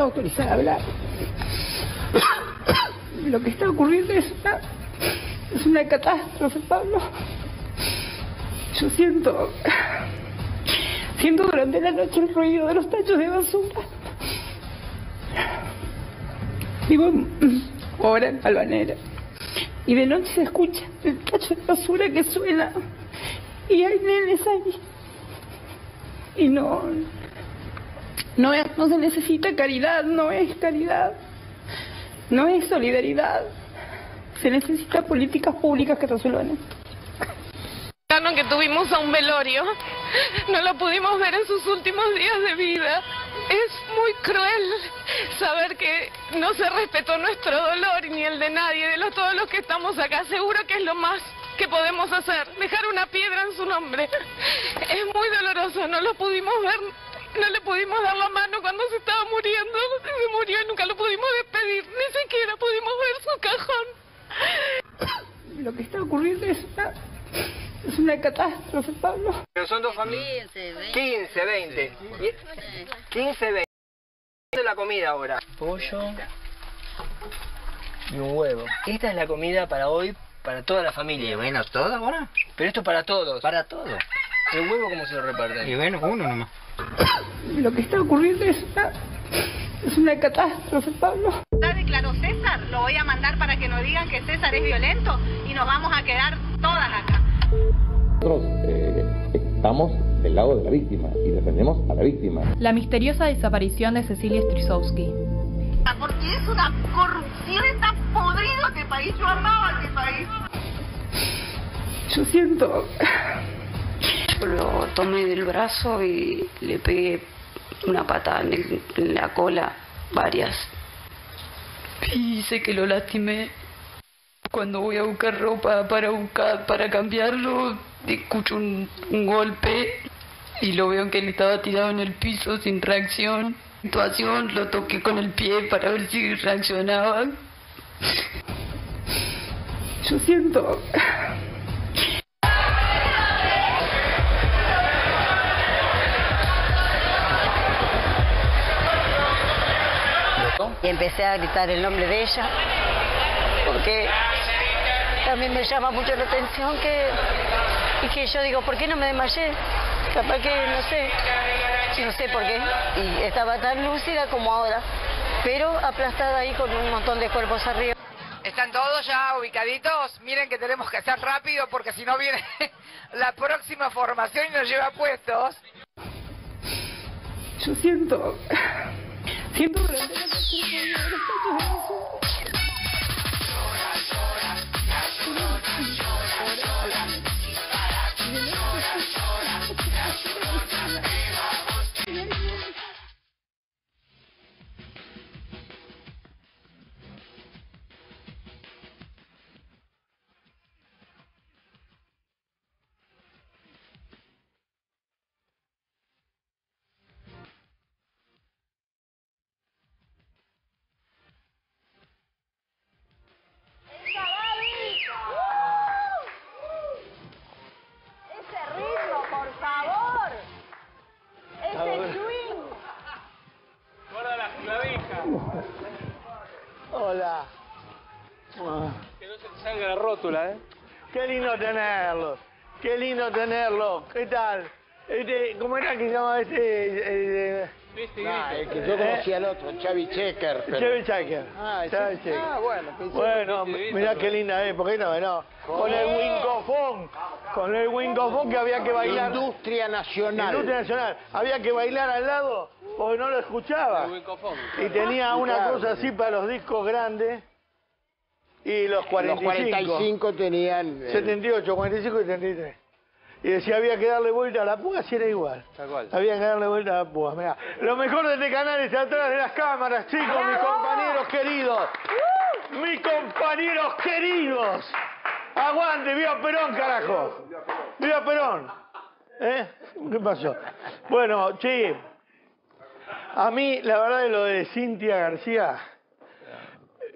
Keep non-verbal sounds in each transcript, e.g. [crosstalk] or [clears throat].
siento autorizada a hablar. Lo que está ocurriendo es una, es una catástrofe, Pablo. Yo siento, siento durante la noche el ruido de los tachos de basura. Vivo ahora en Palvanera. Y de noche se escucha el tacho de basura que suena. Y hay nenes ahí. Y no, no, es- no se necesita caridad, no es caridad. No es solidaridad. Se necesitan políticas públicas que resuelvan esto. que tuvimos a un velorio, no lo pudimos ver en sus últimos días de vida. Es muy cruel saber que no se respetó nuestro dolor ni el de nadie, de los, todos los que estamos acá. Seguro que es lo más que podemos hacer, dejar una piedra en su nombre. Es muy doloroso, no lo pudimos ver, no le pudimos dar la mano cuando se estaba muriendo. Se murió y nunca lo pudimos despedir, ni siquiera pudimos ver su cajón. Lo que está ocurriendo es una, es una catástrofe, Pablo. Pero son dos familias. 15, 20. 15, 20. Esta es la comida ahora. Pollo y un huevo. Esta es la comida para hoy, para toda la familia. Y bueno, todo ahora. Pero esto es para todos. Para todo. ¿El huevo cómo se lo reparten? Y bueno, uno nomás. Lo que está ocurriendo es una, es una catástrofe, Pablo. Ya declaró César, lo voy a mandar para que no digan que César es violento y nos vamos a quedar todas acá. Nosotros eh, estamos del lado de la víctima y defendemos a la víctima. La misteriosa desaparición de Cecilia Strisowski. Porque es una corrupción, está podrido este país, yo amaba este país. Yo siento, Lo tomé del brazo y le pegué una patada en, el- en la cola, varias. Y sé que lo lastimé. Cuando voy a buscar ropa para buscar, para cambiarlo, escucho un, golpe y lo veo que él estaba tirado en el piso sin reacción. Situación, lo toqué con el pie para ver si reaccionaba. yo siento, y empecé a gritar el nombre de ella porque también me llama mucho la atención que y que yo digo ¿por qué no me desmayé? capaz que no sé no sé por qué y estaba tan lúcida como ahora pero aplastada ahí con un montón de cuerpos arriba ¿Están todos ya ubicaditos? Miren que tenemos que hacer rápido porque si no viene [laughs] la próxima formación y nos lleva puestos. yo siento, siento durante la el rótula, ¿eh? Qué lindo tenerlos. Qué lindo tenerlos. ¿Qué tal? Este, ¿Cómo era que se llama este? eh, eh, Ah, el que yo conocía al otro, Xavi Checker. pero- Chevy Checker. Ah, Checker. ah, bueno, Bueno, que- mirá qué linda es, ¿por qué no? no? Con el wingofón, con el wingofón que había que bailar. Industria Nacional. Industria Nacional. Había que bailar al lado porque no lo escuchaba. El Wincofón. Y tenía una Claro. cosa así para los discos grandes y los 45. Los 45 tenían... eh, 78, 45 y 73. Y decía, había que darle vuelta a la púa, si era igual. Tal cual. Había que darle vuelta a la púa. Mirá, lo mejor de este canal está atrás de las cámaras, chicos, mis compañeros queridos. Mis compañeros queridos. Aguante, viva Perón, carajo. Viva Perón. ¿Eh? ¿Qué pasó? Bueno, che, a mí, la verdad, de lo de Cintia García,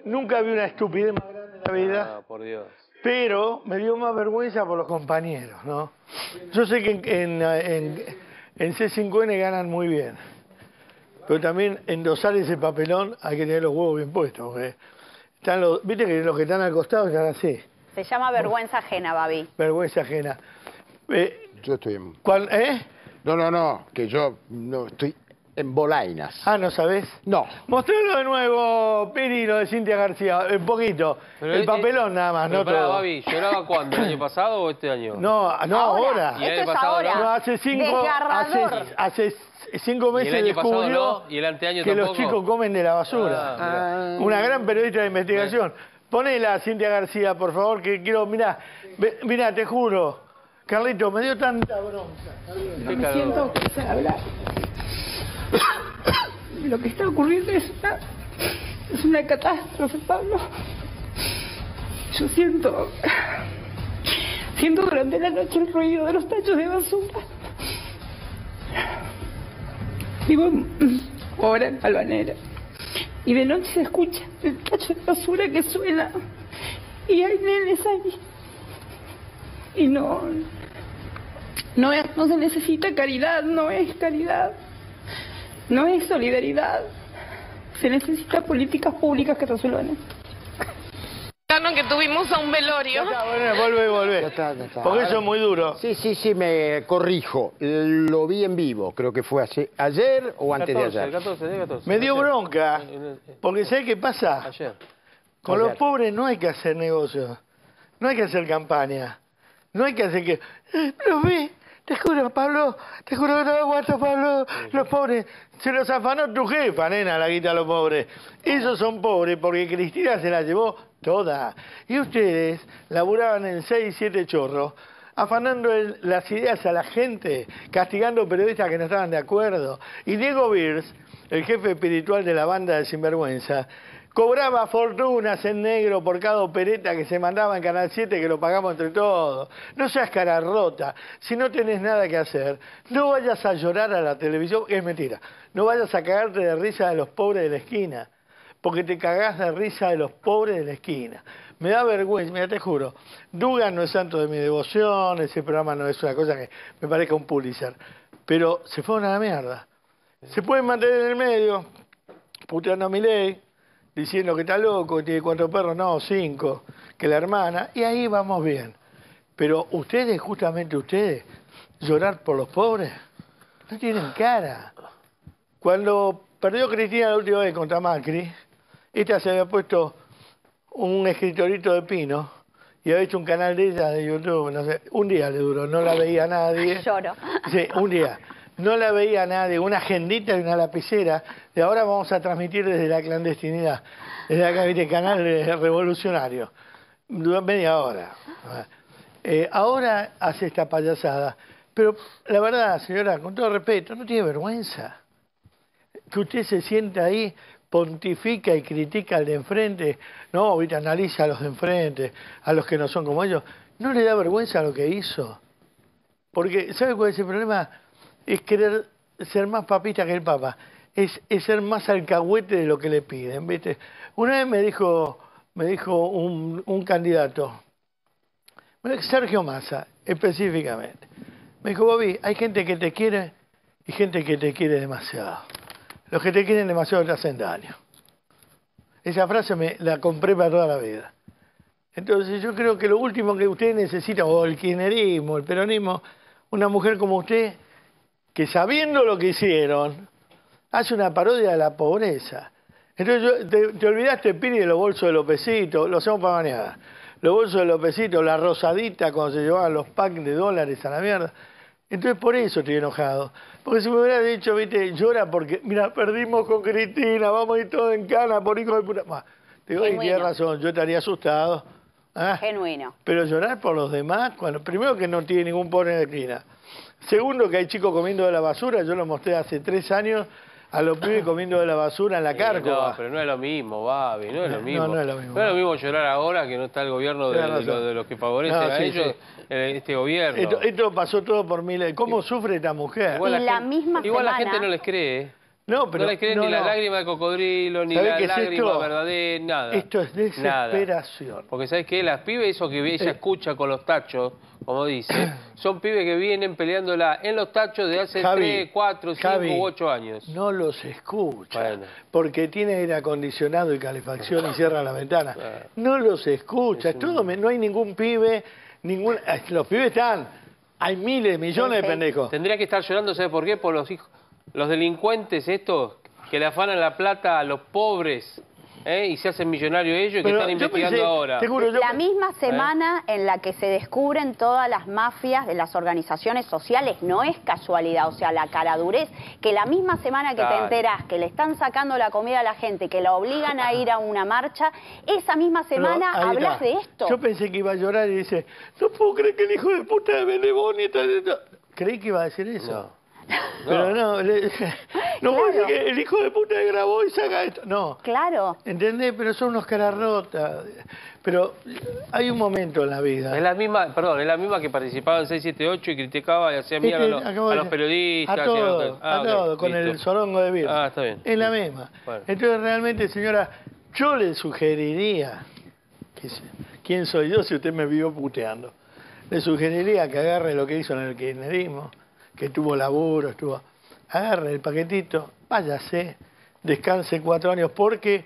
nunca vi una estupidez más la vida. Ah, por Dios. Pero me dio más vergüenza por los compañeros, ¿no? Yo sé que en, en, en- en C5N ganan muy bien. pero también endosar ese papelón hay que tener los huevos bien puestos. porque Están los, Viste que los que están al costado están así, Se llama vergüenza ajena, Babi. vergüenza ajena. Eh, Yo estoy en... ¿cuál- ¿Eh? No, no, no, que yo no estoy en bolainas. Ah, ¿no sabés? No. Mostralo de nuevo, Piri, lo de Cintia García, un poquito. Pero el es- papelón nada más, Pero no pará, todo. Babi, ¿lloraba cuándo? ¿El año pasado o este año? No, no ahora. ¿Y el año pasado no? No, hace cinco, hace, hace cinco ¿Y el meses año pasado no? ¿Y el anteaño que los chicos comen de la basura. Ah, Una gran periodista de investigación. Ponela, Cintia García, por favor, que quiero, mirá, ve- mirá, te juro, Carlito, me dio tanta bronca. No me siento que hablar. Lo que está ocurriendo es una, es una catástrofe, Pablo. Yo siento, siento durante la noche el ruido de los tachos de basura. Vivo ahora en Palvanera. Y de noche se escucha el tacho de basura que suena. Y hay nenes ahí. Y no, no, no se necesita caridad, no es caridad, no es solidaridad. Se necesita políticas públicas que resuelvan esto. Que tuvimos a un velorio. Bueno, vuelve, vuelve. Porque eso es muy duro. Sí, sí, sí, me corrijo. Lo vi en vivo, creo que fue hace- ayer o antes de 14, ayer. 14, de 14. Me dio Ayer. bronca, porque ¿sabes qué pasa? Ayer. Con Ayer. los pobres no hay que hacer negocios, no hay que hacer campaña, no hay que hacer que... "Eh, Los vi, te juro, Pablo, te juro que no aguanto, Pablo, los pobres. Se los afanó tu jefa, nena, la guita a los pobres. Esos son pobres porque Cristina se la llevó toda. Y ustedes laburaban en seis, siete chorros, afanando las ideas a la gente, castigando periodistas que no estaban de acuerdo. Y Diego Birs, el jefe espiritual de la banda de Sinvergüenza, cobraba fortunas en negro por cada opereta que se mandaba en Canal 7 que lo pagamos entre todos. No seas cara rota. Si no tenés nada que hacer, no vayas a llorar a la televisión. Es mentira. No vayas a cagarte de risa de los pobres de la esquina. Porque te cagás de risa de los pobres de la esquina. Me da vergüenza, mira, te juro. Dugan no es santo de mi devoción, ese programa no es una cosa que me parezca un Pulitzer. Pero se fueron a la mierda. Se pueden mantener en el medio, puteando a mi ley, diciendo que está loco, que tiene cuatro perros, no, cinco, que la hermana, y ahí vamos bien. Pero ustedes, justamente ustedes, llorar por los pobres, no tienen cara. Cuando perdió Cristina la última vez contra Macri, esta se había puesto un escritorito de pino y había hecho un canal de ella de YouTube, no sé, un día le duró, no la veía nadie. [laughs] Lloro. Sí, un día. No la veía nadie, una agendita y una lapicera. De ahora vamos a transmitir desde la clandestinidad, desde acá, viste, canal revolucionario. Media hora. Eh, ahora hace esta payasada. Pero la verdad, señora, con todo respeto, no tiene vergüenza. Que usted se sienta ahí, pontifica y critica al de enfrente. No, ahorita analiza a los de enfrente, a los que no son como ellos. ¿No le da vergüenza lo que hizo? Porque, ¿sabe cuál es el problema? Es querer ser más papista que el Papa. Es, es ser más alcahuete de lo que le piden, ¿viste? Una vez me dijo, me dijo un, un candidato, Sergio Massa, específicamente. Me dijo, Bobby, hay gente que te quiere y gente que te quiere demasiado. Los que te quieren demasiado te hacen daño. Esa frase me la compré para toda la vida. Entonces yo creo que lo último que usted necesita, o el kirchnerismo, el peronismo, una mujer como usted, que sabiendo lo que hicieron, hace una parodia de la pobreza. Entonces yo- te, te olvidaste, Pini, de los bolsos de Lopecito, lo hacemos para mañana. Los bolsos de Lopecito, la rosadita cuando se llevaban los packs de dólares a la mierda. Entonces por eso estoy enojado. Porque si me hubiera dicho, viste, llora porque, mira, perdimos con Cristina, vamos a ir todos en cana por hijo de puta. Bah, te digo, tienes razón, yo estaría asustado. Ah, Genuino. Pero llorar por los demás, cuando primero que no tiene ningún pobre en la esquina. Segundo que hay chicos comiendo de la basura, yo lo mostré hace tres años a los pibes comiendo de la basura en la cárcova. No, pero no es lo mismo, Babi, no es lo mismo. no es lo mismo. No es lo mismo llorar ahora que no está el gobierno de, Tenés de lo- razón. de los que favorecen No, a sí, ellos, sí. eh, este gobierno. Esto, esto pasó todo por mí. ¿Cómo sufre esta mujer? Igual Y la gente- misma Igual la semana- gente no les cree. No, pero no le creen no, ni la no. lágrima de cocodrilo, ni ¿Sabe la es lágrima esto? verdadera, nada. Esto es Nada. desesperación. Porque ¿sabes qué? Las pibes, eso que ella Eh. escucha con los tachos, como dice, [coughs] son pibes que vienen peleándola en los tachos de hace Javi, 3, 4, 5 Javi, u 8 años. No los escucha. Bueno. Porque tiene aire acondicionado y calefacción y cierra la ventana. No los escucha. Es todo, me- no hay ningún pibe, ningún, eh, los pibes están. Hay miles, millones de pendejos. Tendría que estar llorando, ¿sabes por qué? Por los hijos, los delincuentes estos que le afanan la plata a los pobres ¿eh? y se hacen millonarios ellos y que están investigando pensé, ahora. yo- La misma semana en la que se descubren todas las mafias de las organizaciones sociales, no es casualidad, o sea, la caradurez, que la misma semana que te enterás que le están sacando la comida a la gente, que la obligan a ir a una marcha, esa misma semana hablas de esto. Yo pensé que iba a llorar y dice, no puedo creer que el hijo de puta de Beneboni está... está-". Creí que iba a decir eso. Pero no, le- [laughs] no puedo decir que el hijo de puta grabó y saca esto. No. Claro. ¿Entendés? Pero son unos caras rotas. Pero hay un momento en la vida. Es la misma, perdón, es la misma que participaba en 678 y criticaba y hacía mierda a los, a periodistas. A todo, Ah, a ok, todo, con el sorongo de birra. Ah, está bien. Es la misma. Bueno. Entonces, realmente, señora, yo le sugeriría, que se- ¿quién soy yo si usted me vio puteando? Le sugeriría que agarre lo que hizo en el kirchnerismo, que tuvo laburo, estuvo... Agarre el paquetito, váyase, descanse cuatro años, porque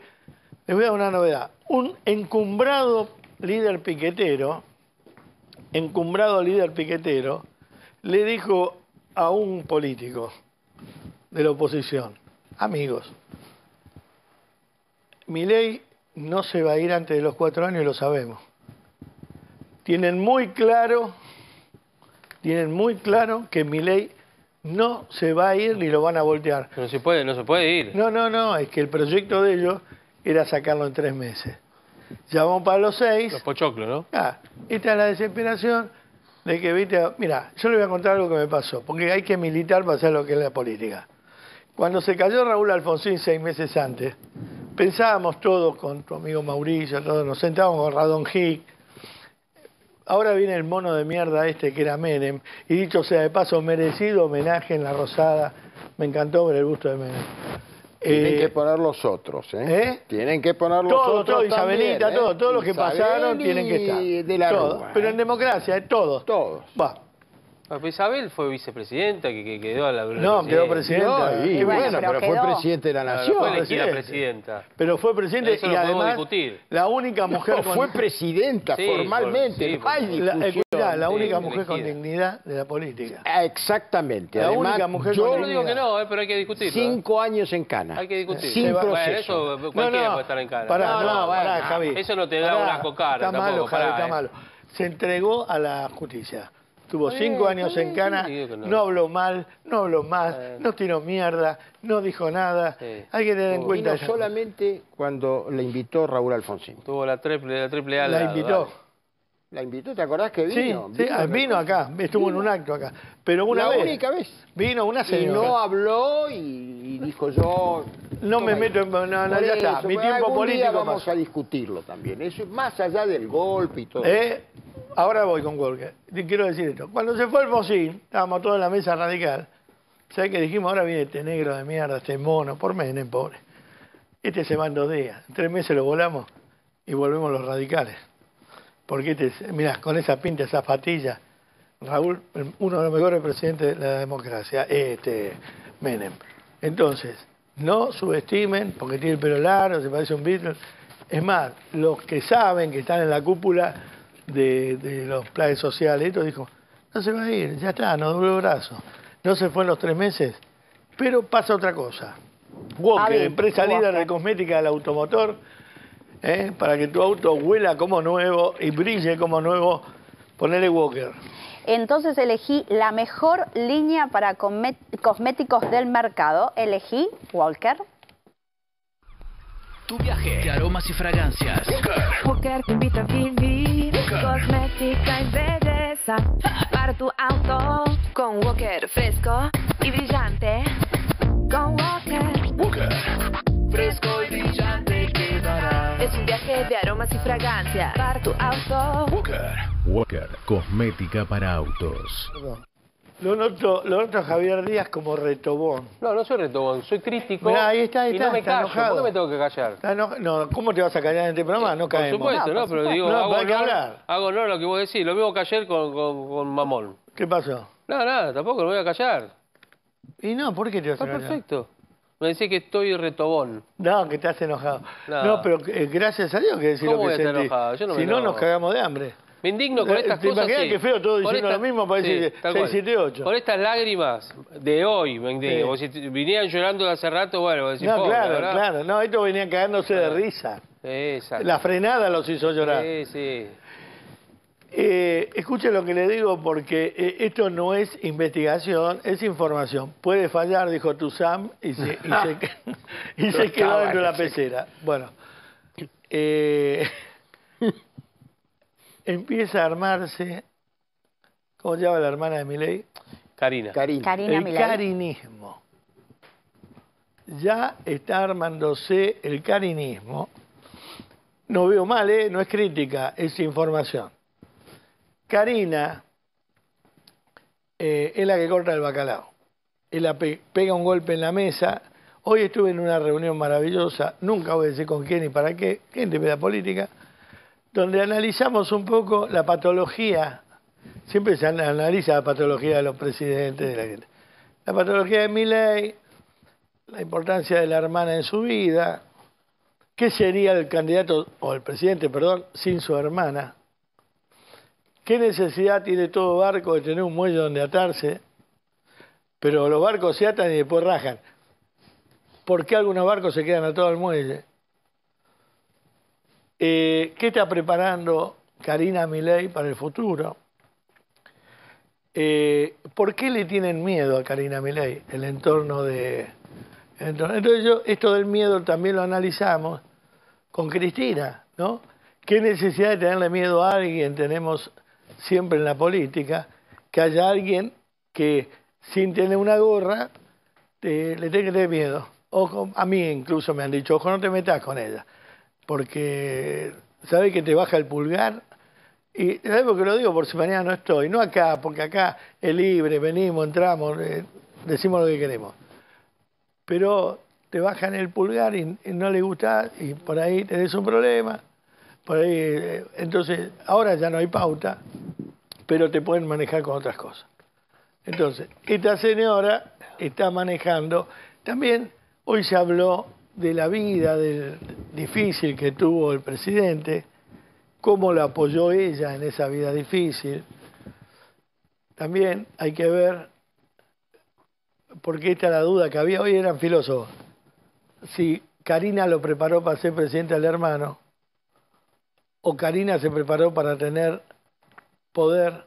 les voy a dar una novedad. Un encumbrado líder piquetero, encumbrado líder piquetero, le dijo a un político de la oposición, amigos, mi ley no se va a ir antes de los cuatro años lo sabemos. Tienen muy claro, tienen muy claro que mi ley no se va a ir ni lo van a voltear. No se puede, no se puede ir. No, no, no, es que el proyecto de ellos era sacarlo en tres meses. Ya vamos para los seis. Los pochoclos, ¿no? Ah, esta es la desesperación de que, viste, mira, yo le voy a contar algo que me pasó, porque hay que militar para hacer lo que es la política. Cuando se cayó Raúl Alfonsín seis meses antes, pensábamos todos con tu amigo Mauricio, todos nos sentábamos con Radón Hick. Ahora viene el mono de mierda este que era Menem, y dicho sea de paso, merecido homenaje en la Rosada. Me encantó ver el busto de Menem. Tienen Eh, que poner los otros, ¿eh? ¿eh? Tienen que poner los todo, otros todo, Isabelita, también, ¿eh? todo, todos los que Isabel pasaron tienen que estar. de la Todo. Rúa, Pero ¿eh? en democracia, es todos. Todos. Va. Isabel fue vicepresidenta, que, que quedó a la No, quedó presidenta. No, y Y bueno, bueno, pero pero, fue presidente de la nación. fue elegida presidenta. Pero fue presidente Eso y lo además discutir. la única mujer No, con... fue presidenta Sí, formalmente. por- sí, por- la, la única mujer con elegida. dignidad de la política. Ah, Exactamente. La Además, única mujer yo con no digo que no, eh, pero hay que discutirlo. ¿eh? cinco años en Cana. Hay que discutir. Sin Bueno, eso cualquiera no, puede estar en cara. Pará, no, pará, Javi. Eso no te da una cocara Está malo, Javi, está eh. malo. Se entregó a la justicia. Tuvo cinco años en cana, no. no. habló mal, no habló más, no tiró mierda, no dijo nada. Hay que tener en Y cuenta eso. solamente cuando le invitó Raúl Alfonsín. Tuvo la triple, la triple A. al La invitó. dale. ¿La invitó? ¿Te acordás que Sí, vino? sí, vino acá, estuvo en un acto acá. Pero una la vez. única vez. Vino una Y señora. no habló y, y dijo yo... No me meto en... Por ya está. Mi tiempo político vamos a discutirlo también. Eso es más allá del golpe y todo. ¿Eh? Ahora voy con. Te quiero decir esto. Cuando se fue Alfonsín, estábamos todos en la mesa radical. ¿Sabes qué dijimos? Ahora viene este negro de mierda, este mono, por Menem, pobre. Este se va en dos días. En tres meses lo volamos y volvemos los radicales. Porque este, mirá, con esa pinta, esa patilla, Raúl, uno de los mejores presidentes de la democracia, este Menem. Entonces, no subestimen, porque tiene el pelo largo, se parece a un Beatle. Es más, los que saben que están en la cúpula de, de los planes sociales, esto dijo, no se va a ir, ya está, no dobló el brazo. No se fue en los tres meses, pero pasa otra cosa. Walker, empresa Walker. líder de cosmética del automotor, ¿eh? para que tu auto huela como nuevo y brille como nuevo, ponele Walker. Entonces elegí la mejor línea para cosméticos del mercado. Elegí Walker. Tu viaje de aromas y fragancias. Walker te invita a vivir cosmética y belleza para tu auto con Walker fresco y brillante. Con Walker. Walker. Fresco y brillante quedará. Es un viaje de aromas y fragancias para tu auto. Walker. Walker, cosmética para autos. Lo noto, lo noto a Javier Díaz como retobón. No, no soy retobón, soy crítico. Mirá, ahí está, ahí y está, no me está callo. enojado. ¿Por qué me tengo que callar? Está eno- no, ¿Cómo te vas a callar en este programa? No Por caemos. supuesto, no, pero digo, No, hago, pero hay que honor, hablar. hago honor a lo que vos decís. Lo mismo que ayer con, con, con Mamón. ¿Qué pasó? No, nada, tampoco lo voy a callar. Y no, ¿por qué te vas a Está callar? perfecto. Me decís que estoy retobón. No, que estás enojado. No. No, pero eh, gracias a Dios que decir ¿Cómo lo voy que a estar enojado? Yo no me si no, enojo. nos cagamos de hambre. Me indigno con Eh, estas ¿te cosas. qué feo todo diciendo lo mismo? Parece tal 6, cual. 7, 8. Con estas lágrimas de hoy, me indigno. Sí. Si vinieran llorando de hace rato, bueno, decís, No, claro, ¿verdad? claro. No, estos venían cagándose de risa. Exacto. La frenada los hizo llorar. Sí, sí. Eh, escuche lo que le digo porque eh, esto no es investigación, es información. Puede fallar, dijo Tuzam, y se, y se, [laughs] [laughs] y se quedó dentro de la pecera. Bueno, eh, [laughs] empieza a armarse, ¿cómo se llama la hermana de Milei? Karina. Karina. Karina el Milei. carinismo. Ya está armándose el carinismo. No veo mal, ¿eh? no es crítica, es información. Karina eh, es la que corta el bacalao. Es la pe- pega un golpe en la mesa. Hoy estuve en una reunión maravillosa, nunca voy a decir con quién y para qué, gente de la política, donde analizamos un poco la patología. Siempre se an- analiza la patología de los presidentes, de la gente. La patología de Milley, la importancia de la hermana en su vida, qué sería el candidato, o el presidente, perdón, sin su hermana, qué necesidad tiene todo barco de tener un muelle donde atarse, pero los barcos se atan y después rajan. ¿Por qué algunos barcos se quedan atados al muelle? Eh, ¿Qué está preparando Karina Milei para el futuro? Eh, ¿Por qué le tienen miedo a Karina Milei el entorno de... Entonces yo, esto del miedo también lo analizamos con Cristina, ¿no? ¿Qué necesidad de tenerle miedo a alguien tenemos siempre en la política? Que haya alguien que sin tener una gorra te- le tenga que tener miedo. Ojo, a mí incluso me han dicho, ojo, no te metas con ella, porque sabe que te baja el pulgar. Y ¿sabes por qué lo digo? Por si mañana no estoy. No acá, porque acá es libre, venimos, entramos, eh, decimos lo que queremos. Pero te bajan el pulgar y, y no le gusta y por ahí tenés un problema. Por ahí, eh, entonces, ahora ya no hay pauta, pero te pueden manejar con otras cosas. Entonces, esta señora está manejando, también hoy se habló de la vida difícil que tuvo el presidente, cómo la apoyó ella en esa vida difícil. También hay que ver, porque esta es la duda que había, hoy eran filósofos, si Karina lo preparó para ser presidente del hermano, o Karina se preparó para tener poder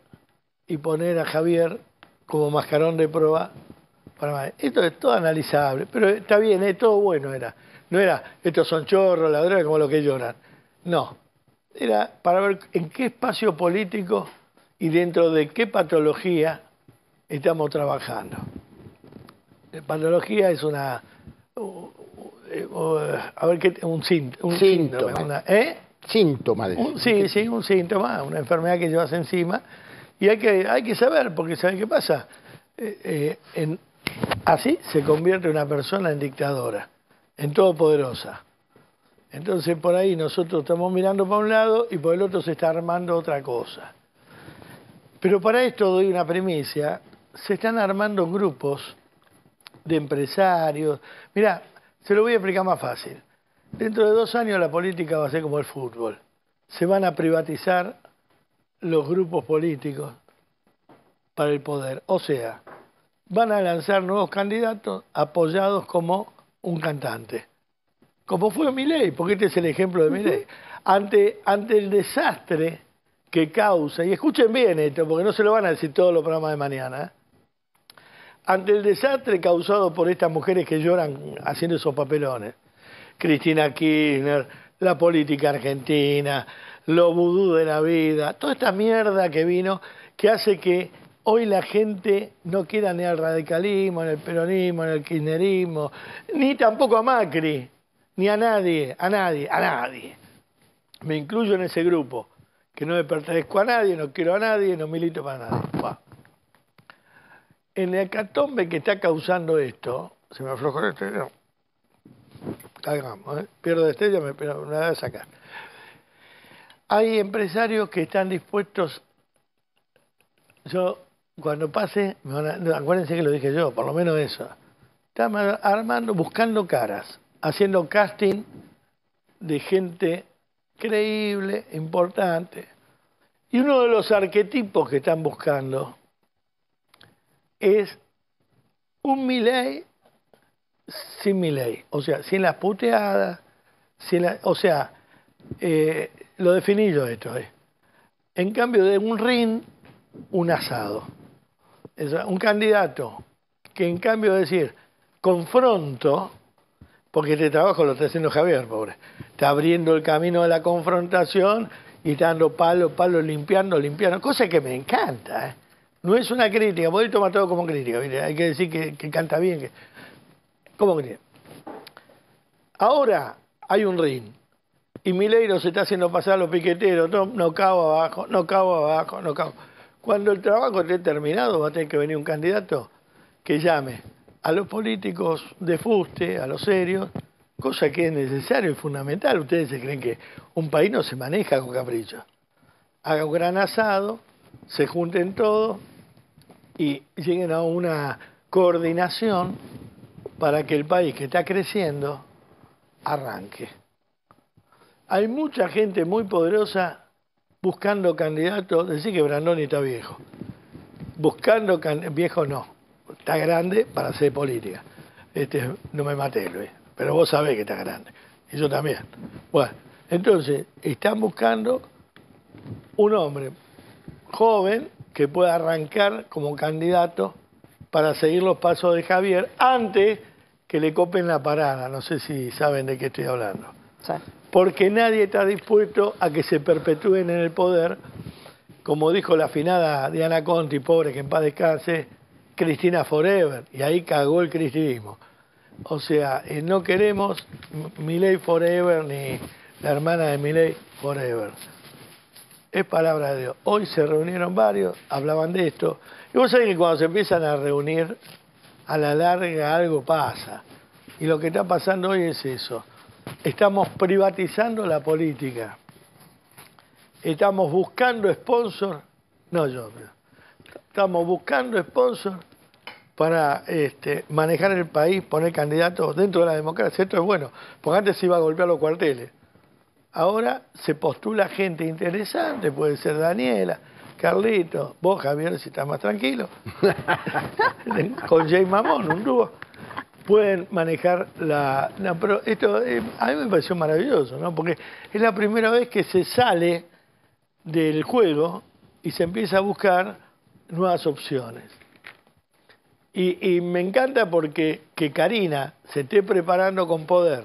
y poner a Javier como mascarón de prueba. Esto es todo analizable, pero está bien, ¿eh? todo bueno era. No era, estos son chorros, ladrones, como los que lloran. No, era para ver en qué espacio político y dentro de qué patología estamos trabajando. La patología es una... uh, a ver, ¿qué, un, sínt- un Síntoma. síntoma. una- ¿Eh? Síntoma de Un- sí, sí, un síntoma, una enfermedad que llevas encima. Y hay que, hay que saber, porque ¿saben qué pasa? Eh, eh, en- así se convierte una persona en dictadora, en todopoderosa. Entonces por ahí nosotros estamos mirando para un lado y por el otro se está armando otra cosa. Pero para esto doy una premisa, se están armando grupos de empresarios. Mira, se lo voy a explicar más fácil. Dentro de dos años la política va a ser como el fútbol. Se van a privatizar los grupos políticos para el poder. O sea, van a lanzar nuevos candidatos apoyados como un cantante. Como fue Milei, porque este es el ejemplo de Milei. Ante, ante el desastre que causa, y escuchen bien esto, porque no se lo van a decir todos los programas de mañana, ¿eh? ante el desastre causado por estas mujeres que lloran haciendo esos papelones, Cristina Kirchner, la política argentina, lo vudú de la vida, toda esta mierda que vino que hace que hoy la gente no quiera ni al radicalismo, ni al peronismo, ni al kirchnerismo, ni tampoco a Macri, ni a nadie, a nadie, a nadie. Me incluyo en ese grupo, que no me pertenezco a nadie, no quiero a nadie, no milito para nadie. En el hecatombe que está causando esto, se me aflojó el estrella, cagamos, ¿eh? pierdo estrella, me, me la voy a sacar. Hay empresarios que están dispuestos, yo cuando pase, me van a- acuérdense que lo dije yo, por lo menos eso, están armando, buscando caras, haciendo casting de gente creíble, importante. Y uno de los arquetipos que están buscando es un Milei sin Milei, o sea, sin las puteadas, sin la- o sea, eh, lo definí yo esto. eh. En cambio de un ring, un asado. Un candidato que en cambio de decir confronto, porque este trabajo lo está haciendo Javier, pobre, está abriendo el camino de la confrontación y está dando palo, palo, limpiando, limpiando, cosa que me encanta. ¿eh? No es una crítica, porque él toma todo como crítica, ¿viste? hay que decir que, que canta bien, que, crítica. Ahora hay un ring y Mileiro se está haciendo pasar a los piqueteros, no, no cago abajo, no cago abajo, no cago. Cuando el trabajo esté terminado va a tener que venir un candidato que llame a los políticos de fuste, a los serios, cosa que es necesario y fundamental. Ustedes se creen que un país no se maneja con capricho. Haga un gran asado, se junten todos y lleguen a una coordinación para que el país que está creciendo arranque. Hay mucha gente muy poderosa buscando candidatos, decir que Brandoni está viejo. Buscando can- viejo no, está grande para hacer política. Este, no me maté, Luis, pero vos sabés que está grande. Y yo también. Bueno, entonces, están buscando un hombre joven que pueda arrancar como candidato para seguir los pasos de Javier antes que le copen la parada. No sé si saben de qué estoy hablando. Porque nadie está dispuesto a que se perpetúen en el poder, como dijo la afinada Diana Conti, pobre que en paz descanse, Cristina Forever, y ahí cagó el cristinismo. O sea, eh, no queremos Milei Forever ni la hermana de Milei Forever. Es palabra de Dios. Hoy se reunieron varios, hablaban de esto. Y vos sabés que cuando se empiezan a reunir, a la larga algo pasa. Y lo que está pasando hoy es eso. Estamos privatizando la política. Estamos buscando sponsor. No yo. Estamos buscando sponsor para este, manejar el país, poner candidatos dentro de la democracia. Esto es bueno, porque antes se iba a golpear los cuarteles. Ahora se postula gente interesante, puede ser Daniela, Carlito, vos Javier si estás más tranquilo, [laughs] con Jay Mamón, un dúo. Pueden manejar la... pero esto eh, a mí me pareció maravilloso, ¿no? Porque es la primera vez que se sale del juego y se empieza a buscar nuevas opciones. Y, y me encanta porque que Karina se esté preparando con poder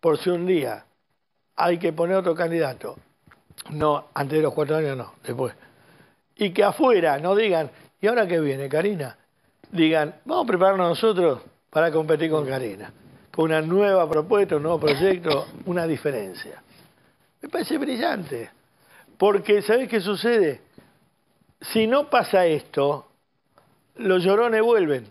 por si un día hay que poner otro candidato. No, antes de los cuatro años no, después. Y que afuera no digan, ¿y ahora qué viene, Karina? Digan, vamos a prepararnos nosotros para competir con Karina. Con una nueva propuesta, un nuevo proyecto, una diferencia. Me parece brillante. Porque, ¿sabés qué sucede? Si no pasa esto, los llorones vuelven.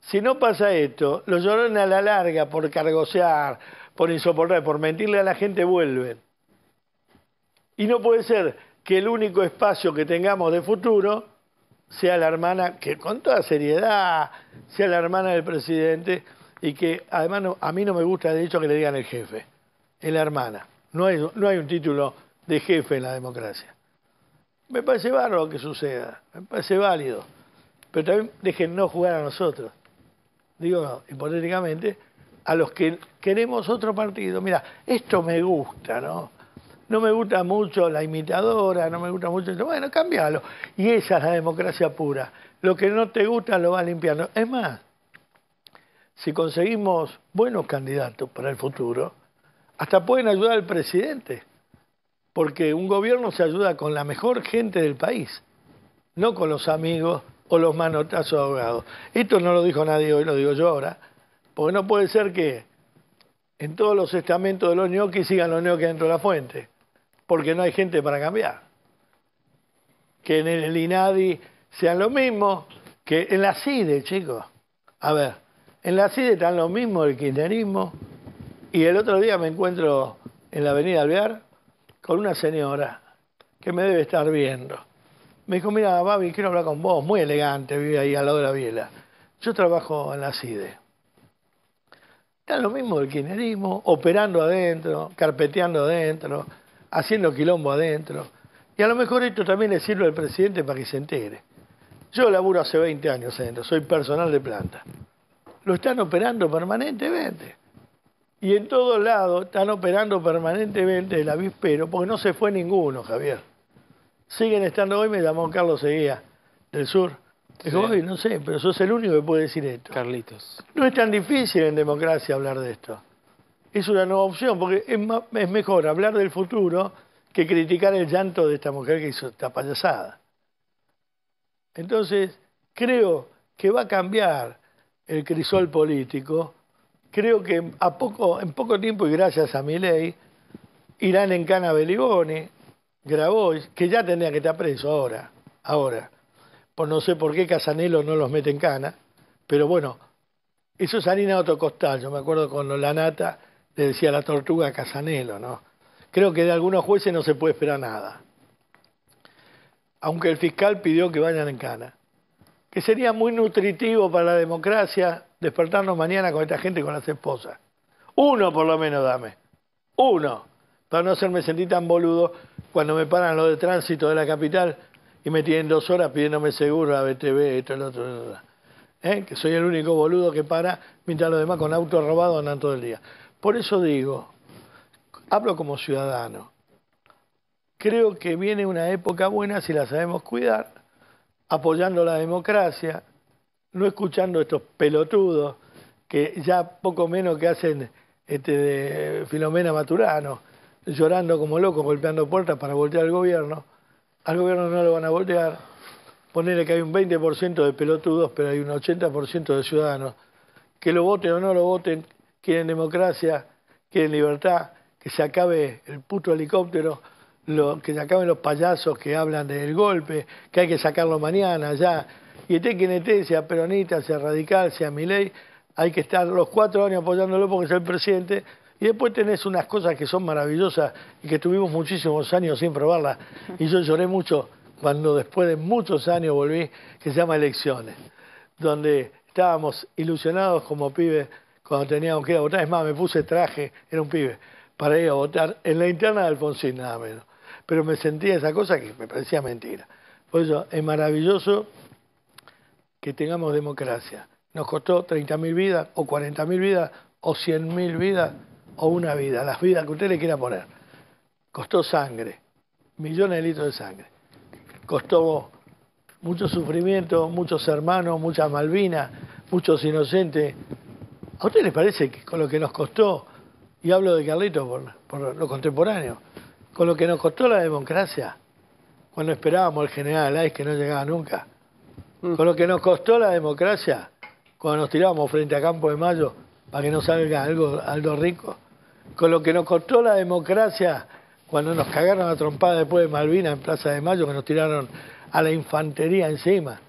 Si no pasa esto, los llorones a la larga, por cargosear, por insoportar, por mentirle a la gente, vuelven. Y no puede ser que el único espacio que tengamos de futuro sea la hermana, que con toda seriedad, sea la hermana del presidente y que además no- a mí no me gusta de hecho que le digan el jefe, es la hermana. No hay, no hay un título de jefe en la democracia. Me parece bárbaro que suceda, me parece válido, pero también dejen no jugar a nosotros. Digo, hipotéticamente, a los que queremos otro partido. Mira, esto me gusta, ¿no? No me gusta mucho la imitadora, no me gusta mucho. Bueno, cámbialo. Y esa es la democracia pura. Lo que no te gusta lo va limpiando. Es más, si conseguimos buenos candidatos para el futuro, hasta pueden ayudar al presidente. Porque un gobierno se ayuda con la mejor gente del país, no con los amigos o los manotazos ahogados. Esto no lo dijo nadie hoy, lo digo yo ahora. Porque no puede ser que en todos los estamentos de los ñoquis sigan los ñoquis dentro de la fuente, porque no hay gente para cambiar. Que en el INADI sean lo mismo, que en la CIDE, chicos, a ver, en la CIDE están lo mismo el kirchnerismo, y el otro día me encuentro en la avenida Alvear con una señora que me debe estar viendo. Me dijo, mira, Babi, quiero hablar con vos, muy elegante, vive ahí al lado de la biela. Yo trabajo en la CIDE. Está lo mismo del kirchnerismo, operando adentro, carpeteando adentro, haciendo quilombo adentro. Y a lo mejor esto también le sirve al presidente para que se entere. Yo laburo hace 20 años adentro, soy personal de planta. Lo están operando permanentemente. Y en todos lados están operando permanentemente el avispero, porque no se fue ninguno, Javier. Siguen estando hoy, me llamó Carlos Seguía, del sur. Dijo, "Oye, no sé, pero sos el único que puede decir esto. Carlitos. No es tan difícil en democracia hablar de esto. Es una nueva opción, porque es, es mejor hablar del futuro que criticar el llanto de esta mujer que hizo esta payasada. Entonces, creo que va a cambiar el crisol político. Creo que a poco, en poco tiempo y gracias a mi ley, irán en cana Beliboni, Grabois, que ya tenía que estar preso ahora, ahora. Pues no sé por qué Casanelo no los mete en cana, pero bueno, eso es harina de otro costal. Yo me acuerdo cuando la nata le decía a la tortuga Casanelo, ¿no? Creo que de algunos jueces no se puede esperar nada. Aunque el fiscal pidió que vayan en cana. Que sería muy nutritivo para la democracia despertarnos mañana con esta gente con las esposas. Uno por lo menos dame. Uno. Para no hacerme sentir tan boludo cuando me paran los de tránsito de la capital y me tienen dos horas pidiéndome seguro a BTV, esto, el otro, el otro. ¿Eh? Que soy el único boludo que para mientras los demás con auto robado andan todo el día. Por eso digo, hablo como ciudadano. Creo que viene una época buena si la sabemos cuidar, apoyando la democracia, no escuchando estos pelotudos que ya poco menos que hacen este Filomena Maturano, llorando como locos, golpeando puertas para voltear al gobierno. Al gobierno no lo van a voltear. Ponerle que hay un 20% de pelotudos, pero hay un 80% de ciudadanos que lo voten o no lo voten, quieren democracia, quieren libertad, que se acabe el puto helicóptero, que se acaben los payasos que hablan del golpe, que hay que sacarlo mañana ya. Y esté quien esté, sea peronista, sea radical, sea ley, hay que estar los cuatro años apoyándolo porque es el presidente. Y después tenés unas cosas que son maravillosas y que tuvimos muchísimos años sin probarlas. Y yo lloré mucho cuando después de muchos años volví, que se llama Elecciones, donde estábamos ilusionados como pibes cuando teníamos que ir a votar. Es más, me puse traje, era un pibe, para ir a votar en la interna de Alfonsín, nada menos. Pero me sentía esa cosa que me parecía mentira. Por eso es maravilloso que tengamos democracia. Nos costó 30.000 vidas, o 40.000 vidas, o 100.000 vidas, o una vida, las vidas que usted le quiera poner. Costó sangre, millones de litros de sangre. Costó mucho sufrimiento, muchos hermanos, muchas Malvinas, muchos inocentes. ¿A usted les parece que con lo que nos costó, y hablo de Carlitos por, por lo contemporáneo, con lo que nos costó la democracia, cuando esperábamos el general Ais que no llegaba nunca, con lo que nos costó la democracia, cuando nos tirábamos frente a Campo de Mayo para que no salga algo, algo rico, con lo que nos costó la democracia cuando nos cagaron a trompada después de Malvinas en Plaza de Mayo, que nos tiraron a la infantería encima,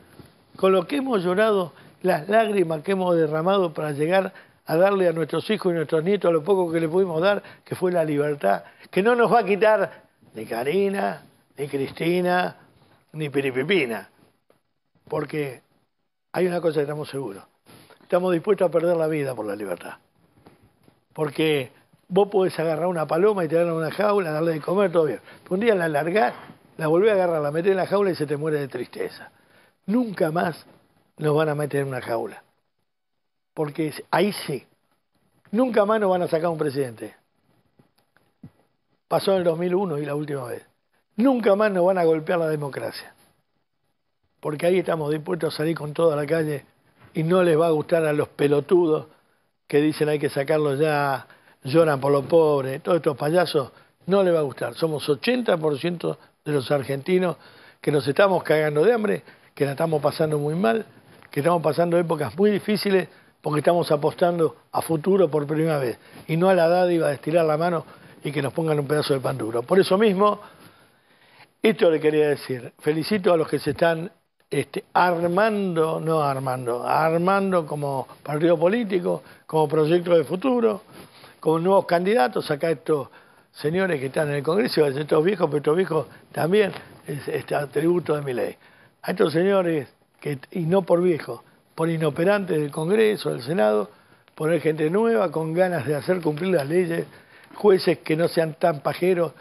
con lo que hemos llorado, las lágrimas que hemos derramado para llegar a darle a nuestros hijos y nuestros nietos lo poco que le pudimos dar, que fue la libertad, que no nos va a quitar ni Karina, ni Cristina, ni Piripipina, porque hay una cosa que estamos seguros, estamos dispuestos a perder la vida por la libertad, porque vos podés agarrar una paloma y tirarla en una jaula, darle de comer, todo bien. Un día la largás, la volvés a agarrar, la metés en la jaula y se te muere de tristeza. Nunca más nos van a meter en una jaula. Porque ahí sí. Nunca más nos van a sacar un presidente. Pasó en el 2001 y la última vez. Nunca más nos van a golpear la democracia. Porque ahí estamos dispuestos a salir con toda la calle y no les va a gustar a los pelotudos que dicen hay que sacarlo ya, lloran por los pobres, todos estos payasos, no les va a gustar. Somos 80% de los argentinos que nos estamos cagando de hambre, que la estamos pasando muy mal, que estamos pasando épocas muy difíciles porque estamos apostando a futuro por primera vez y no a la dádiva de estirar la mano y que nos pongan un pedazo de pan duro. Por eso mismo, esto le quería decir, felicito a los que se están este, armando, no armando, armando como partido político, como proyecto de futuro, con nuevos candidatos, acá estos señores que están en el Congreso, estos viejos, pero estos viejos también, es este atributo de mi ley. A estos señores, y no por viejos, por inoperantes del Congreso, del Senado, poner gente nueva con ganas de hacer cumplir las leyes, jueces que no sean tan pajeros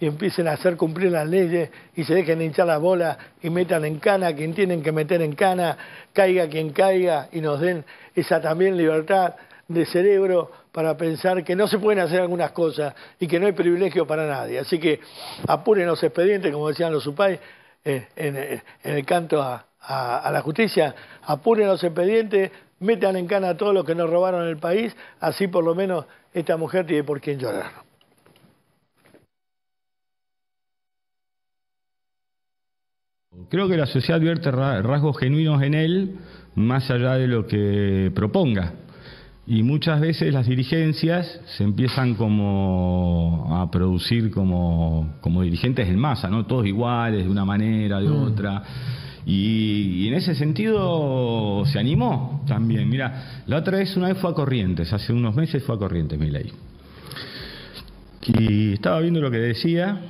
y empiecen a hacer cumplir las leyes y se dejen hinchar la bola y metan en cana quien tienen que meter en cana, caiga quien caiga y nos den esa también libertad de cerebro para pensar que no se pueden hacer algunas cosas y que no hay privilegio para nadie. Así que apuren los expedientes, como decían los supay, eh, en, en, el canto a, a, a, la justicia, apuren los expedientes, metan en cana a todos los que nos robaron el país, así por lo menos esta mujer tiene por quién llorar. Creo que la sociedad advierte rasgos genuinos en él, más allá de lo que proponga. Y muchas veces las dirigencias se empiezan como a producir como, como dirigentes en masa, ¿no? Todos iguales, de una manera, de mm. otra. Y, en ese sentido se animó también. Mira, la otra vez, una vez fue a Corrientes, hace unos meses fue a Corrientes, mi ley. Y estaba viendo lo que decía